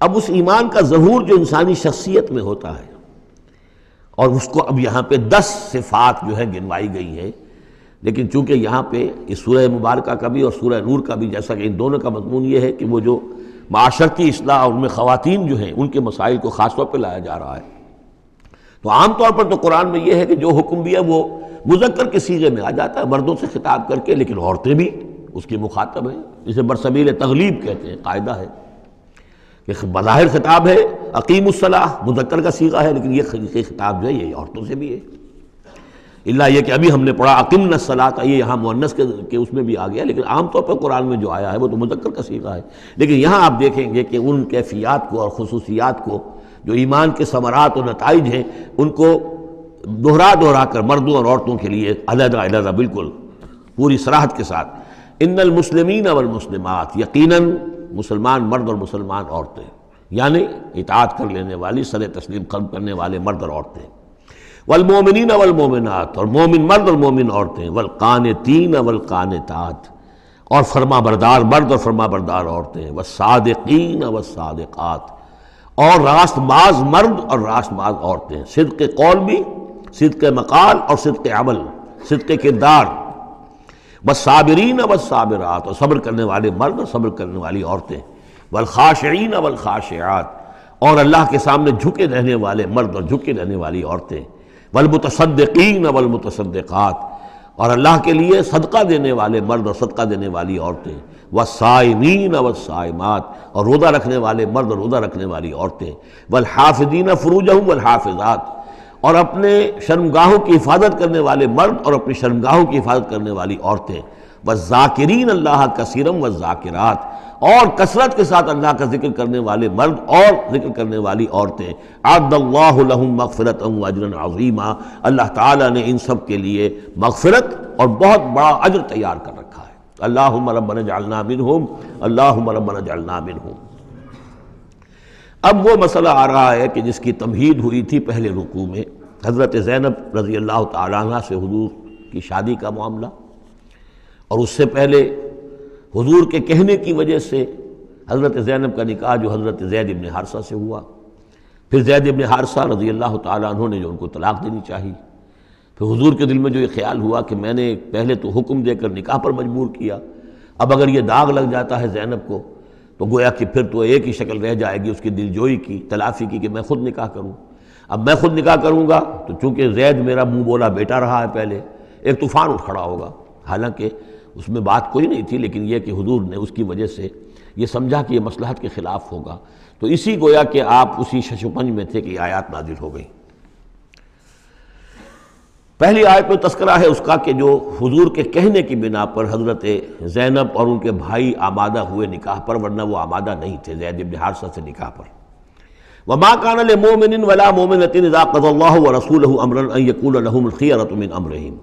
अब उस ईमान का जहूर जो इंसानी शख्सियत में होता है, और उसको अब यहाँ पे दस सिफात जो है गिनवाई गई है, लेकिन चूँकि यहाँ पे इस सूरह मुबारक का भी और सूरह नूर का भी, जैसा कि इन दोनों का मजमून ये है कि वो जो माशरती असलाह और उनमें ख़वातीन जो हैं, उनके मसाइल को ख़ास तौर पर लाया जा रहा है। तो आमतौर पर तो कुरान में यह है कि जो हुक्म भी है वो मुजक्कर के सीगे में आ जाता है, मर्दों से खिताब करके, लेकिन औरतें भी उसकी मुखातब हैं। जिसे बरसबील तगलीब कहते हैं, कायदा है। कि बज़ाहिर खिताब है अकीमसलाह मुजक्कर का सीगा है लेकिन ये खिताब जो है ये औरतों से भी है। इल्ला ये कि अभी हमने पढ़ा अकीम सलात ये यहाँ मुन्नस के, के उसमें भी आ गया लेकिन आमतौर पर कुरान में जो आया है वो तो मुजक्कर का सीगा है। लेकिन यहाँ आप देखेंगे कि उन कैफियात को और खसूसियात को जो ईमान के समरात और नतज हैं उनको दोहरा दोहरा कर मर्दों और औरतों के लिए अलहदा अलहदा बिल्कुल पूरी सराहत के साथ। इन मुस्लिमीन अवल मुस्लिमात यकीन मुसलमान मर्द और मुसलमान औरतें। यानी इतात कर लेने वाली, सर तस्लीम खत्म करने वाले मर्द और औरतें। वल मोमिन अवल मोमिनत, और मोमिन मर्द और मोमिन औरतें। वल कान तीन अवल कान तात और फरमा बरदार मर्द और फरमा बरदार औरतें। व सादकीन व सादक़ात, और रास्त रास्तबाज मर्द और रास्त रास्तबाज औरतें। सिद्ध के कौल भी सिद्ध के मकाल और सिद्ध के अमल सिद्ध के किरदार। बस साबरीन बस साबरात। और सब्र करने वाले मर्द और सब्र करने वाली औरतें। वल खाशीन वल खाशियात। और अल्लाह के सामने झुके रहने वाले मर्द और झुके रहने वाली औरतें। वलमतसदीन वलमतसदक़ात और अल्लाह के लिए सदका देने वाले मर्द और सदका देने वाली औरतें। व साइमीन व साइमात। और रोदा रखने वाले मर्द और रोज़ा रखने वाली औरतें। वल हाफिदीन फ़रूज वल हाफिजात। और अपने शर्मगाहों की हिफाजत करने वाले मर्द और अपनी शर्मगाहों की हिफाजत करने वाली औरतें। व जाकिरीन अल्लाह कसीरम व जाकिरात। और कसरत के साथ अल्लाह का ज़िक्र करने वाले मर्द और ज़िक्र करने वाली औरतें। आदफ़रत अजरन अजीमा। अल्लाह ताला ने इन सब के लिए मगफरत और बहुत बड़ा अजर तैयार कर रखा है। अल्लाह रबन जालना बिन हम अल्लाह रबन जालना बिन हम अब वो मसला आ रहा है कि जिसकी तमहीद हुई थी पहले रुकू में, हज़रत ज़ैनब रज़ी अल्लाह तह से हजूर की शादी का मामला। और उससे पहले हुजूर के कहने की वजह से हज़रत ज़ैनब का निकाह जो हज़रत जैद इबन हारसा से हुआ। फिर जैद इबन हारसा रज़ी अल्लाह तु ने जो उनको तलाक़ देनी चाहिए। फिर हुजूर के दिल में जो ये ख्याल हुआ कि मैंने पहले तो हुक्म देकर निकाह पर मजबूर किया, अब अगर ये दाग लग जाता है जैनब को तो गोया कि फिर तो एक ही शक्ल रह जाएगी उसकी दिलजोई की, तलाफ़ी की कि मैं खुद निकाह करूँ। अब मैं खुद निकाह करूँगा तो चूँकि जैद मेरा मुँह बोला बेटा रहा है पहले, एक तूफ़ान उठ खड़ा होगा। हालाँकि उसमें बात कोई नहीं थी, लेकिन यह कि हुजूर ने उसकी वजह से ये समझा कि यह मसलहत के ख़िलाफ़ होगा। तो इसी गोया कि आप उसी शशुपंज में थे कि आयात नाजिल हो गई। पहली आयत में तस्करा है उसका कि जो हुजूर के कहने की बिना पर हज़रत जैनब और उनके भाई आमादा हुए निकाह पर, वरना वो आमादा नहीं थे, जैद इब्न हारसा से निकाह पर। वमा कान मोमिन वला मोमिन व रसूल अमरन यकूल खियरतमिन अमरहीम।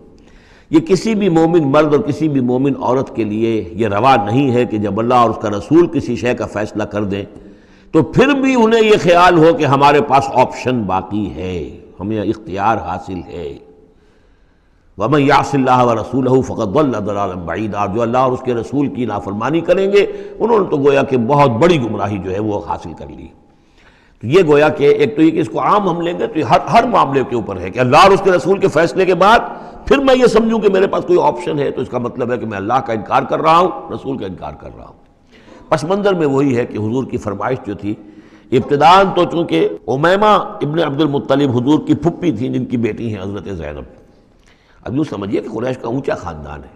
ये किसी भी मोमिन मर्द और किसी भी मोमिन औरत के लिए ये रवा नहीं है कि जब अल्लाह और उसका रसूल किसी शय का फ़ैसला कर दें तो फिर भी उन्हें यह ख्याल हो कि हमारे पास ऑप्शन बाकी है, हमें इख्तियार हासिल है। वम यासिल्ला व रसूल फ़कतबीद आप जो अल्लाह और उसके रसूल की नाफरमानी करेंगे, उन्होंने तो गोया कि बहुत बड़ी गुमराही जो है वो हासिल कर ली। तो ये गोया कि एक तो ये कि इसको आम हम लेंगे तो हर हर मामले के ऊपर है कि अल्लाह और उसके रसूल के फैसले के बाद फिर मैं ये समझूं कि मेरे पास कोई ऑप्शन है तो इसका मतलब है कि मैं अल्लाह का इनकार कर रहा हूँ, रसूल का इनकार कर रहा हूँ। पस मंज़र में वही है कि हुजूर की फरमाइश जो थी, इब्तदान तो चूँकि उमैमा इबन अब्दुलमुतलिब हुजूर की फुप्पी थी, जिनकी बेटी हैं हज़रत ज़ैनब। अब यूँ समझिए कि कुरैश का ऊँचा ख़ानदान है।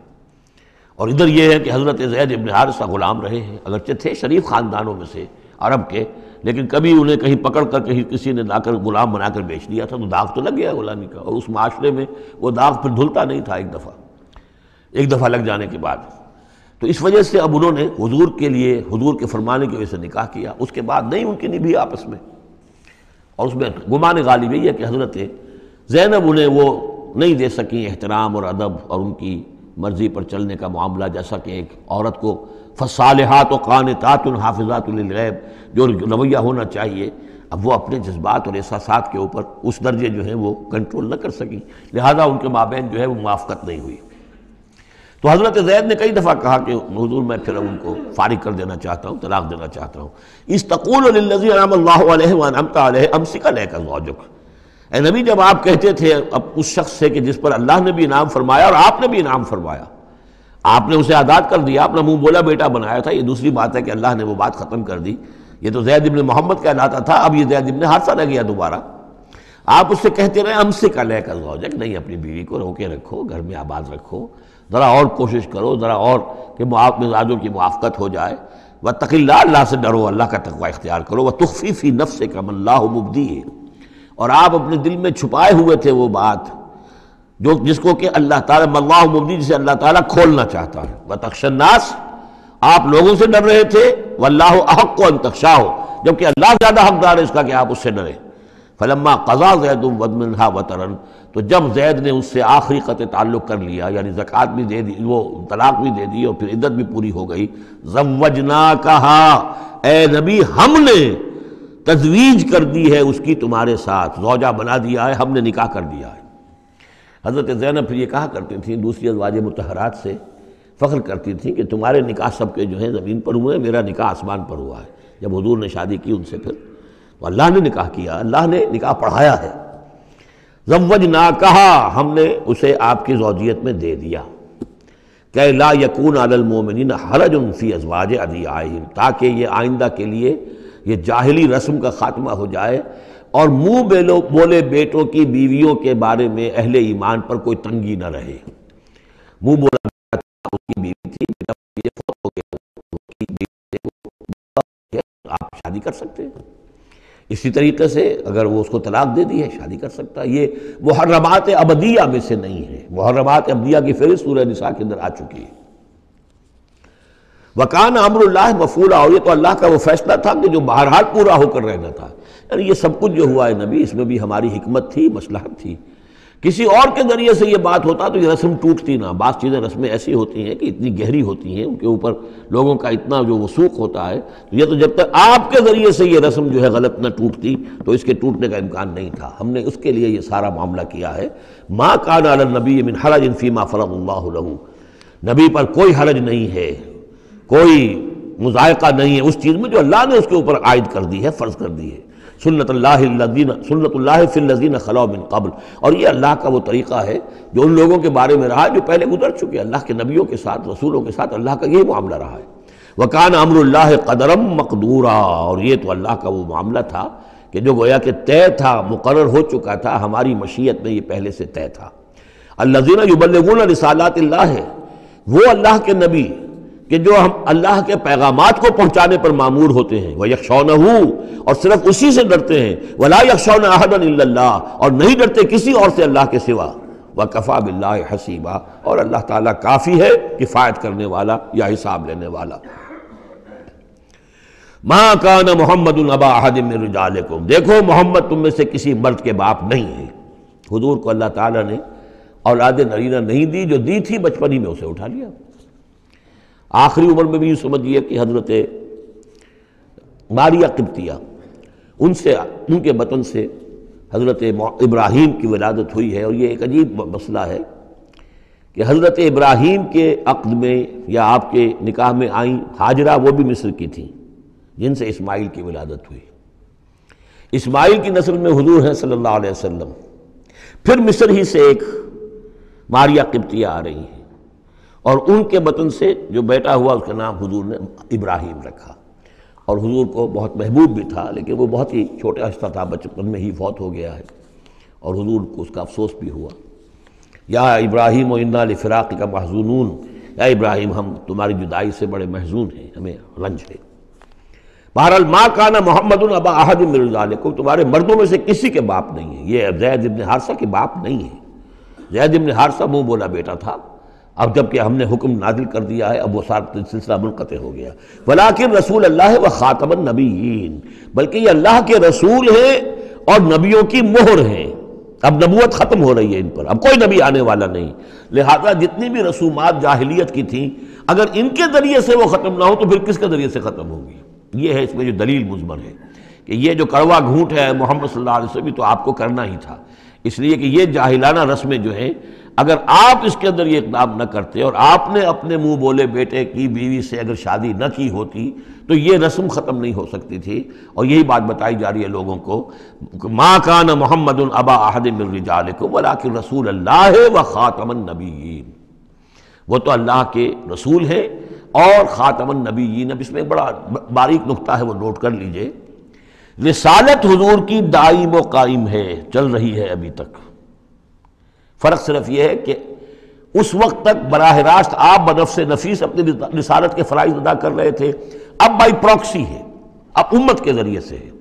और इधर यह है कि हज़रत जैद इबन हारसा ग़ुलाम रहे हैं, अगरचे थे शरीफ ख़ानदानों में से, अरब के, लेकिन कभी उन्हें कहीं पकड़ कर कहीं किसी ने लाकर गुलाम बनाकर बेच दिया था तो दाग तो लग गया गुलामी का। और उस माशरे में वो दाग फिर धुलता नहीं था एक दफ़ा। एक दफ़ा लग जाने के बाद। तो इस वजह से अब उन्होंने हजूर के लिए, हजूर के फरमाने की वजह से निकाह किया। उसके बाद नहीं उनकी निभी आपस में। और उसमें गुमान गालिब यही है कि हज़रत जैनब उन्हें वो नहीं दे सकी एहतराम और अदब और उनकी मर्ज़ी पर चलने का मामला, जैसा कि एक औरत को फ़सालहात कान तातुल हाफिज़ातुलगैब जो रवैया होना चाहिए, अब वो अपने जज्बात और एहसास के ऊपर उस दर्जे जो है वो कंट्रोल न कर सकी। लिहाजा उनके माबेन जो है वो मुआफ़त नहीं हुई। तो हज़रत जैद ने कई दफ़ा कहा कि, हजूर, मैं फिर उनको फारिग कर देना चाहता हूँ, तलाक देना चाहता हूँ। इस तकूल अमसिका लेकर नबी जब आप कहते थे, अब उस शख्स से कि जिस पर अल्लाह ने भी इनाम फरमाया और आपने भी इनाम फरमाया, आपने उसे आज़ाद कर दिया अपना मुँह बोला, बेटा बनाया था, ये दूसरी बात है कि अल्लाह ने वो बात ख़त्म कर दी। ये तो जैद इबन मोहम्मद कहलाता था, अब ये जैद इबन हादसा रह गया दोबारा। आप उससे कहते रहे हमसे का लेकर जौजक नहीं, अपनी बीवी को रोके रखो, घर में आबाद रखो। ज़रा और कोशिश करो, ज़रा और कि मिजाजों की मुआफ़त हो जाए। व तकिल्ला अल्लाह से डरो, अल्लाह का तकवा इख्तियार करो। व तुफ़ी नफ्स से कम अल्लाह मुबदी है और आप अपने दिल में छुपाए हुए थे वो बात, जो जिसको कि अल्लाह ताला मुबदी जिसे अल्लाह ताला खोलना चाहता है। व आप लोगों से डर रहे थे, वल्लाह अहक को अंतक्षा हो। जबकि अल्लाह ज़्यादा हकदार है इसका कि आप उससे डरें। फलम्मा कज़ा जैद वदमिनहा वतरन तो जब जैद ने उससे आखिरी कत ताल्लुक़ कर लिया, यानी ज़क़़त भी दे दी, वो तलाक भी दे दी और फिर इद्दत भी पूरी हो गई जवजना कहा ए नबी, हमने तजवीज कर दी है उसकी तुम्हारे साथ। रोजा बना दिया है, हमने निकाह कर दिया है। हज़रत जैनब फिर ये कहा करती थी, दूसरी अजवाज मतहरात से फ़ख्र करती थी कि तुम्हारे निकाह सबके जो है ज़मीन पर हुए मेरा निकाह आसमान पर हुआ है। जब हजूर ने शादी की उनसे फिर तो अल्लाह ने निकाह किया, अल्लाह ने निकाह पढ़ाया है। जवज ना कहा, हमने उसे आपकी जौजियत में दे दिया। कै ला यकून अलमोमिन हरज उनफी अजवाज अदी आहिम ताकि ये आइंदा के लिए ये जाहली रस्म का ख़ात्मा हो जाए और मुँह बेलो बोले बेटों की बीवियों के बारे में अहले ईमान पर कोई तंगी न रहे। मुँह बोला उसकी बीवी थी हो गया। आप शादी कर सकते हैं। इसी तरीके से अगर वो उसको तलाक दे दी है, शादी कर सकता है। ये मुहर्रमात अबदिया में से नहीं है। मुहर्रमात अबदिया की फिर सूर्य निसा के अंदर आ चुकी है। वकान अमरुल्लाह मफूला, और ये तो अल्लाह का वो फैसला था कि जो बहरहाल पूरा होकर रहना था। यानी ये सब कुछ जो हुआ है नबी, इसमें भी हमारी हमत थी, मसलहत थी। किसी और के ज़रिए से ये बात होता तो ये रस्म टूटती ना। बात चीज़ें रस्में ऐसी होती हैं कि इतनी गहरी होती हैं, उनके ऊपर लोगों का इतना जो वसूख होता है तो ये तो जब तक आपके ज़रिए से ये रस्म जो है गलत ना टूटती तो इसके टूटने का इम्कान नहीं था। हमने उसके लिए ये सारा मामला किया है। माँ कान नबी मिन हरज फ़ीमा फ़रम नबी पर कोई हरज नहीं है। कोई मुजायका नहीं है उस चीज़ में जो अल्लाह ने उसके ऊपर आयद कर दी है, फ़र्ज़ कर दी है। सुन्नतल्लादीन सुन्नतल्लाफ़िल्लजीन खला बिन कबल। और ये अल्लाह का वो तरीक़ा है जो उन लोगों के बारे में रहा जो पहले गुजर चुके अल्लाह के नबियों के साथ, रसूलों के साथ अल्लाह का यही मामला रहा है। वकान अमरुल्ला कदरम मकदूरा। और ये तो अल्लाह का वो मामला था कि जो गोया के तय था मुकर हो चुका था, हमारी मशीयत में ये पहले से तय था। अल्लाजीना युबलगुन रसालत है वो अल्लाह के नबी कि जो हम अल्लाह के पैगाम को पहुँचाने पर मामूर होते हैं, वह यकशौन और सिर्फ़ उसी से डरते हैं, वला यकशौन अहदन और नहीं डरते किसी और से अल्लाह के सिवा। व कफ़ा बिल्ला हसीबा, और अल्लाह ताला काफ़ी है किफ़ायत करने वाला या हिसाब लेने वाला। माँ का न मोहम्मद देखो, मोहम्मद तुम में से किसी मर्द के बाप नहीं है। हजूर को अल्लाह ताला ने औलाद नरीना नहीं दी, जो दी थी बचपन ही में उसे उठा लिया। आखिरी उम्र में भी समझिए कि हज़रत मारिया किब्तिया, उनसे, उनके बतन से हज़रत इब्राहीम की विलादत हुई है। और ये एक अजीब मसला है कि हज़रत इब्राहीम के अक़द में या आपके निकाह में आई हाजरा वो भी मिस्र की थी, जिनसे इस्माइल की विलादत हुई। इस्माइल की नस्ल में हजूर हैं सल्लल्लाहु अलैहि वसल्लम। फिर मिस्र ही से एक मारिया किब्तिया आ रही हैं। और उनके बतन से जो बेटा हुआ, उसका नाम हुजूर ने इब्राहिम रखा। और हुजूर को बहुत महबूब भी था, लेकिन वो बहुत ही छोटा हिस्सा था, बचपन में ही फौत हो गया है। और हुजूर को उसका अफसोस भी हुआ। या इब्राहिम इन्ना फ़िराक़ का महजून या इब्राहिम, हम तुम्हारी जुदाई से बड़े महजून हैं, हमें रंज है बहरहाल, माँ का ना मोहम्मद अबा को तुम्हारे मर्दों में से किसी के बाप नहीं है। ये जैद इबन हारसा के बाप नहीं है। जैद इबन हारसा मुँह बोला, बेटा था अब जबकि हमने हुक्म नाजिल कर दिया है, अब वो सारा सिलसिला मुनक़ हो गया। वलाकिन रसूल अल्लाह व ख़ातमन नबीन। बल्कि ये अल्लाह के रसूल हैं और नबियों की मोहर हैं। अब नबूत ख़त्म हो रही है इन पर। अब कोई नबी आने वाला नहीं। लिहाजा जितनी भी रसूमात जाहिलियत की थी, अगर इनके ज़रिए से वो ख़त्म ना हो तो फिर किसके ज़रिए से ख़त्म होगी? ये है इसमें जो दलील मुजमर है कि ये जो कड़वा घूट है, मोहम्मद सल्लल्लाहु अलैहि वसल्लम तो आपको करना ही था। इसलिए कि ये जाहिलाना रस्में जो हैं, अगर आप इसके अंदर ये इकदाम न करते और आपने अपने मुँह बोले बेटे की बीवी से अगर शादी न की होती तो ये रस्म ख़त्म नहीं हो सकती थी। और यही बात बताई जा रही है लोगों को, माँ का न मोहम्मद अबा अहद को कि रसूल अल्लाह व ख़ातमन नबी वो तो अल्लाह के रसूल है और ख़ातमन नबीन अब इसमें बड़ा बारीक नुकता है, वो नोट कर लीजिए। रिसालत हजूर की दाइम व कायम है, चल रही है अभी तक। फ़र्क सिर्फ़ यह है कि उस वक्त तक बराह रास्त आप बनफ से नफीस अपनी रिसालत के फ़राइज अदा कर रहे थे। अब बाई प्रॉक्सी है, अब उम्मत के ज़रिए से है।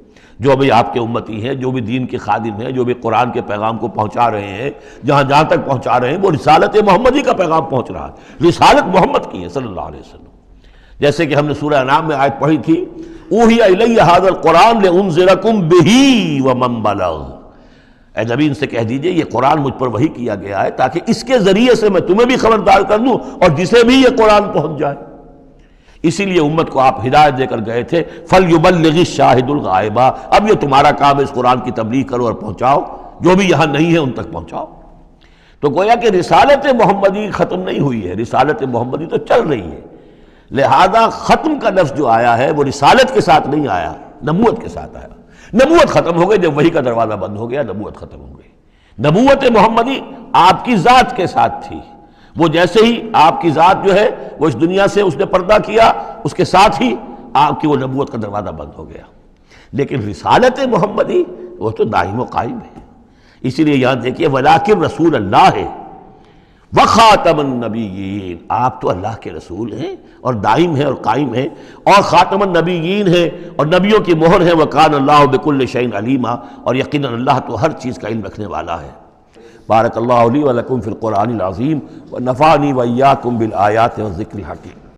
जो भी आपके उम्मती हैं, जो भी दीन के खादिम हैं, जो भी कुरान के पैगाम को पहुँचा रहे हैं, जहाँ जहाँ तक पहुँचा रहे हैं, वो रिसालत मोहम्मद मोहम्मदी का पैगाम पहुँच रहा है। रिसालत मोहम्मद की है, सल्लल्लाहु अलैहि वसल्लम। जैसे कि हमने सूर्य नाम में आयत पढ़ी थी ऊही हादल कुरान उन कह दीजिए, ये कुरान मुझ पर वही किया गया है ताकि इसके ज़रिए से मैं तुम्हें भी खबरदार कर दूँ और जिसे भी ये कुरान पहुँच जाए। इसीलिए उम्मत को आप हिदायत देकर गए थे, फल युबल शाहिदुल गायबा। अब ये तुम्हारा काम है इस कुरान की तबलीग करो और पहुंचाओ। जो भी यहाँ नहीं है उन तक पहुंचाओ। तो गोया कि रिसालत मोहम्मदी ख़त्म नहीं हुई है, रिसालत मोहम्मदी तो चल रही है। लिहाजा ख़त्म का लफ्ज़ जो आया है, वो रिसालत के साथ नहीं आया नबूत के साथ आया। नबूत ख़त्म हो गई, जब वही का दरवाज़ा बंद हो गया नबूत ख़त्म हो गई। नबूत मोहम्मदी आपकी ज़ात के साथ थी। वो जैसे ही आपकी ज़ात जो है, वो इस दुनिया से उसने पर्दा किया, उसके साथ ही आपकी वो नबूत का दरवाज़ा बंद हो गया। लेकिन रिसालत मोहम्मदी, वो तो दाइम कायम है। इसीलिए यहाँ देखिए वलाकिर रसूल अल्लाह है। वखातमन नबीन आप तो अल्लाह के रसूल हैं और दाइम हैं और कायम हैं और ख़ातमन नबीन है और नबियों की मोहर है। वकान अल्लाह बिकुल शैन अलीमा और यकीन अल्लाह तो हर चीज़ का इल्म रखने वाला है। बारक अल्लाह वलकुम फ़िलकुरान अज़ीम व नफ़ानी वैयाकुम बिल आयात और ज़िक्र हकीम।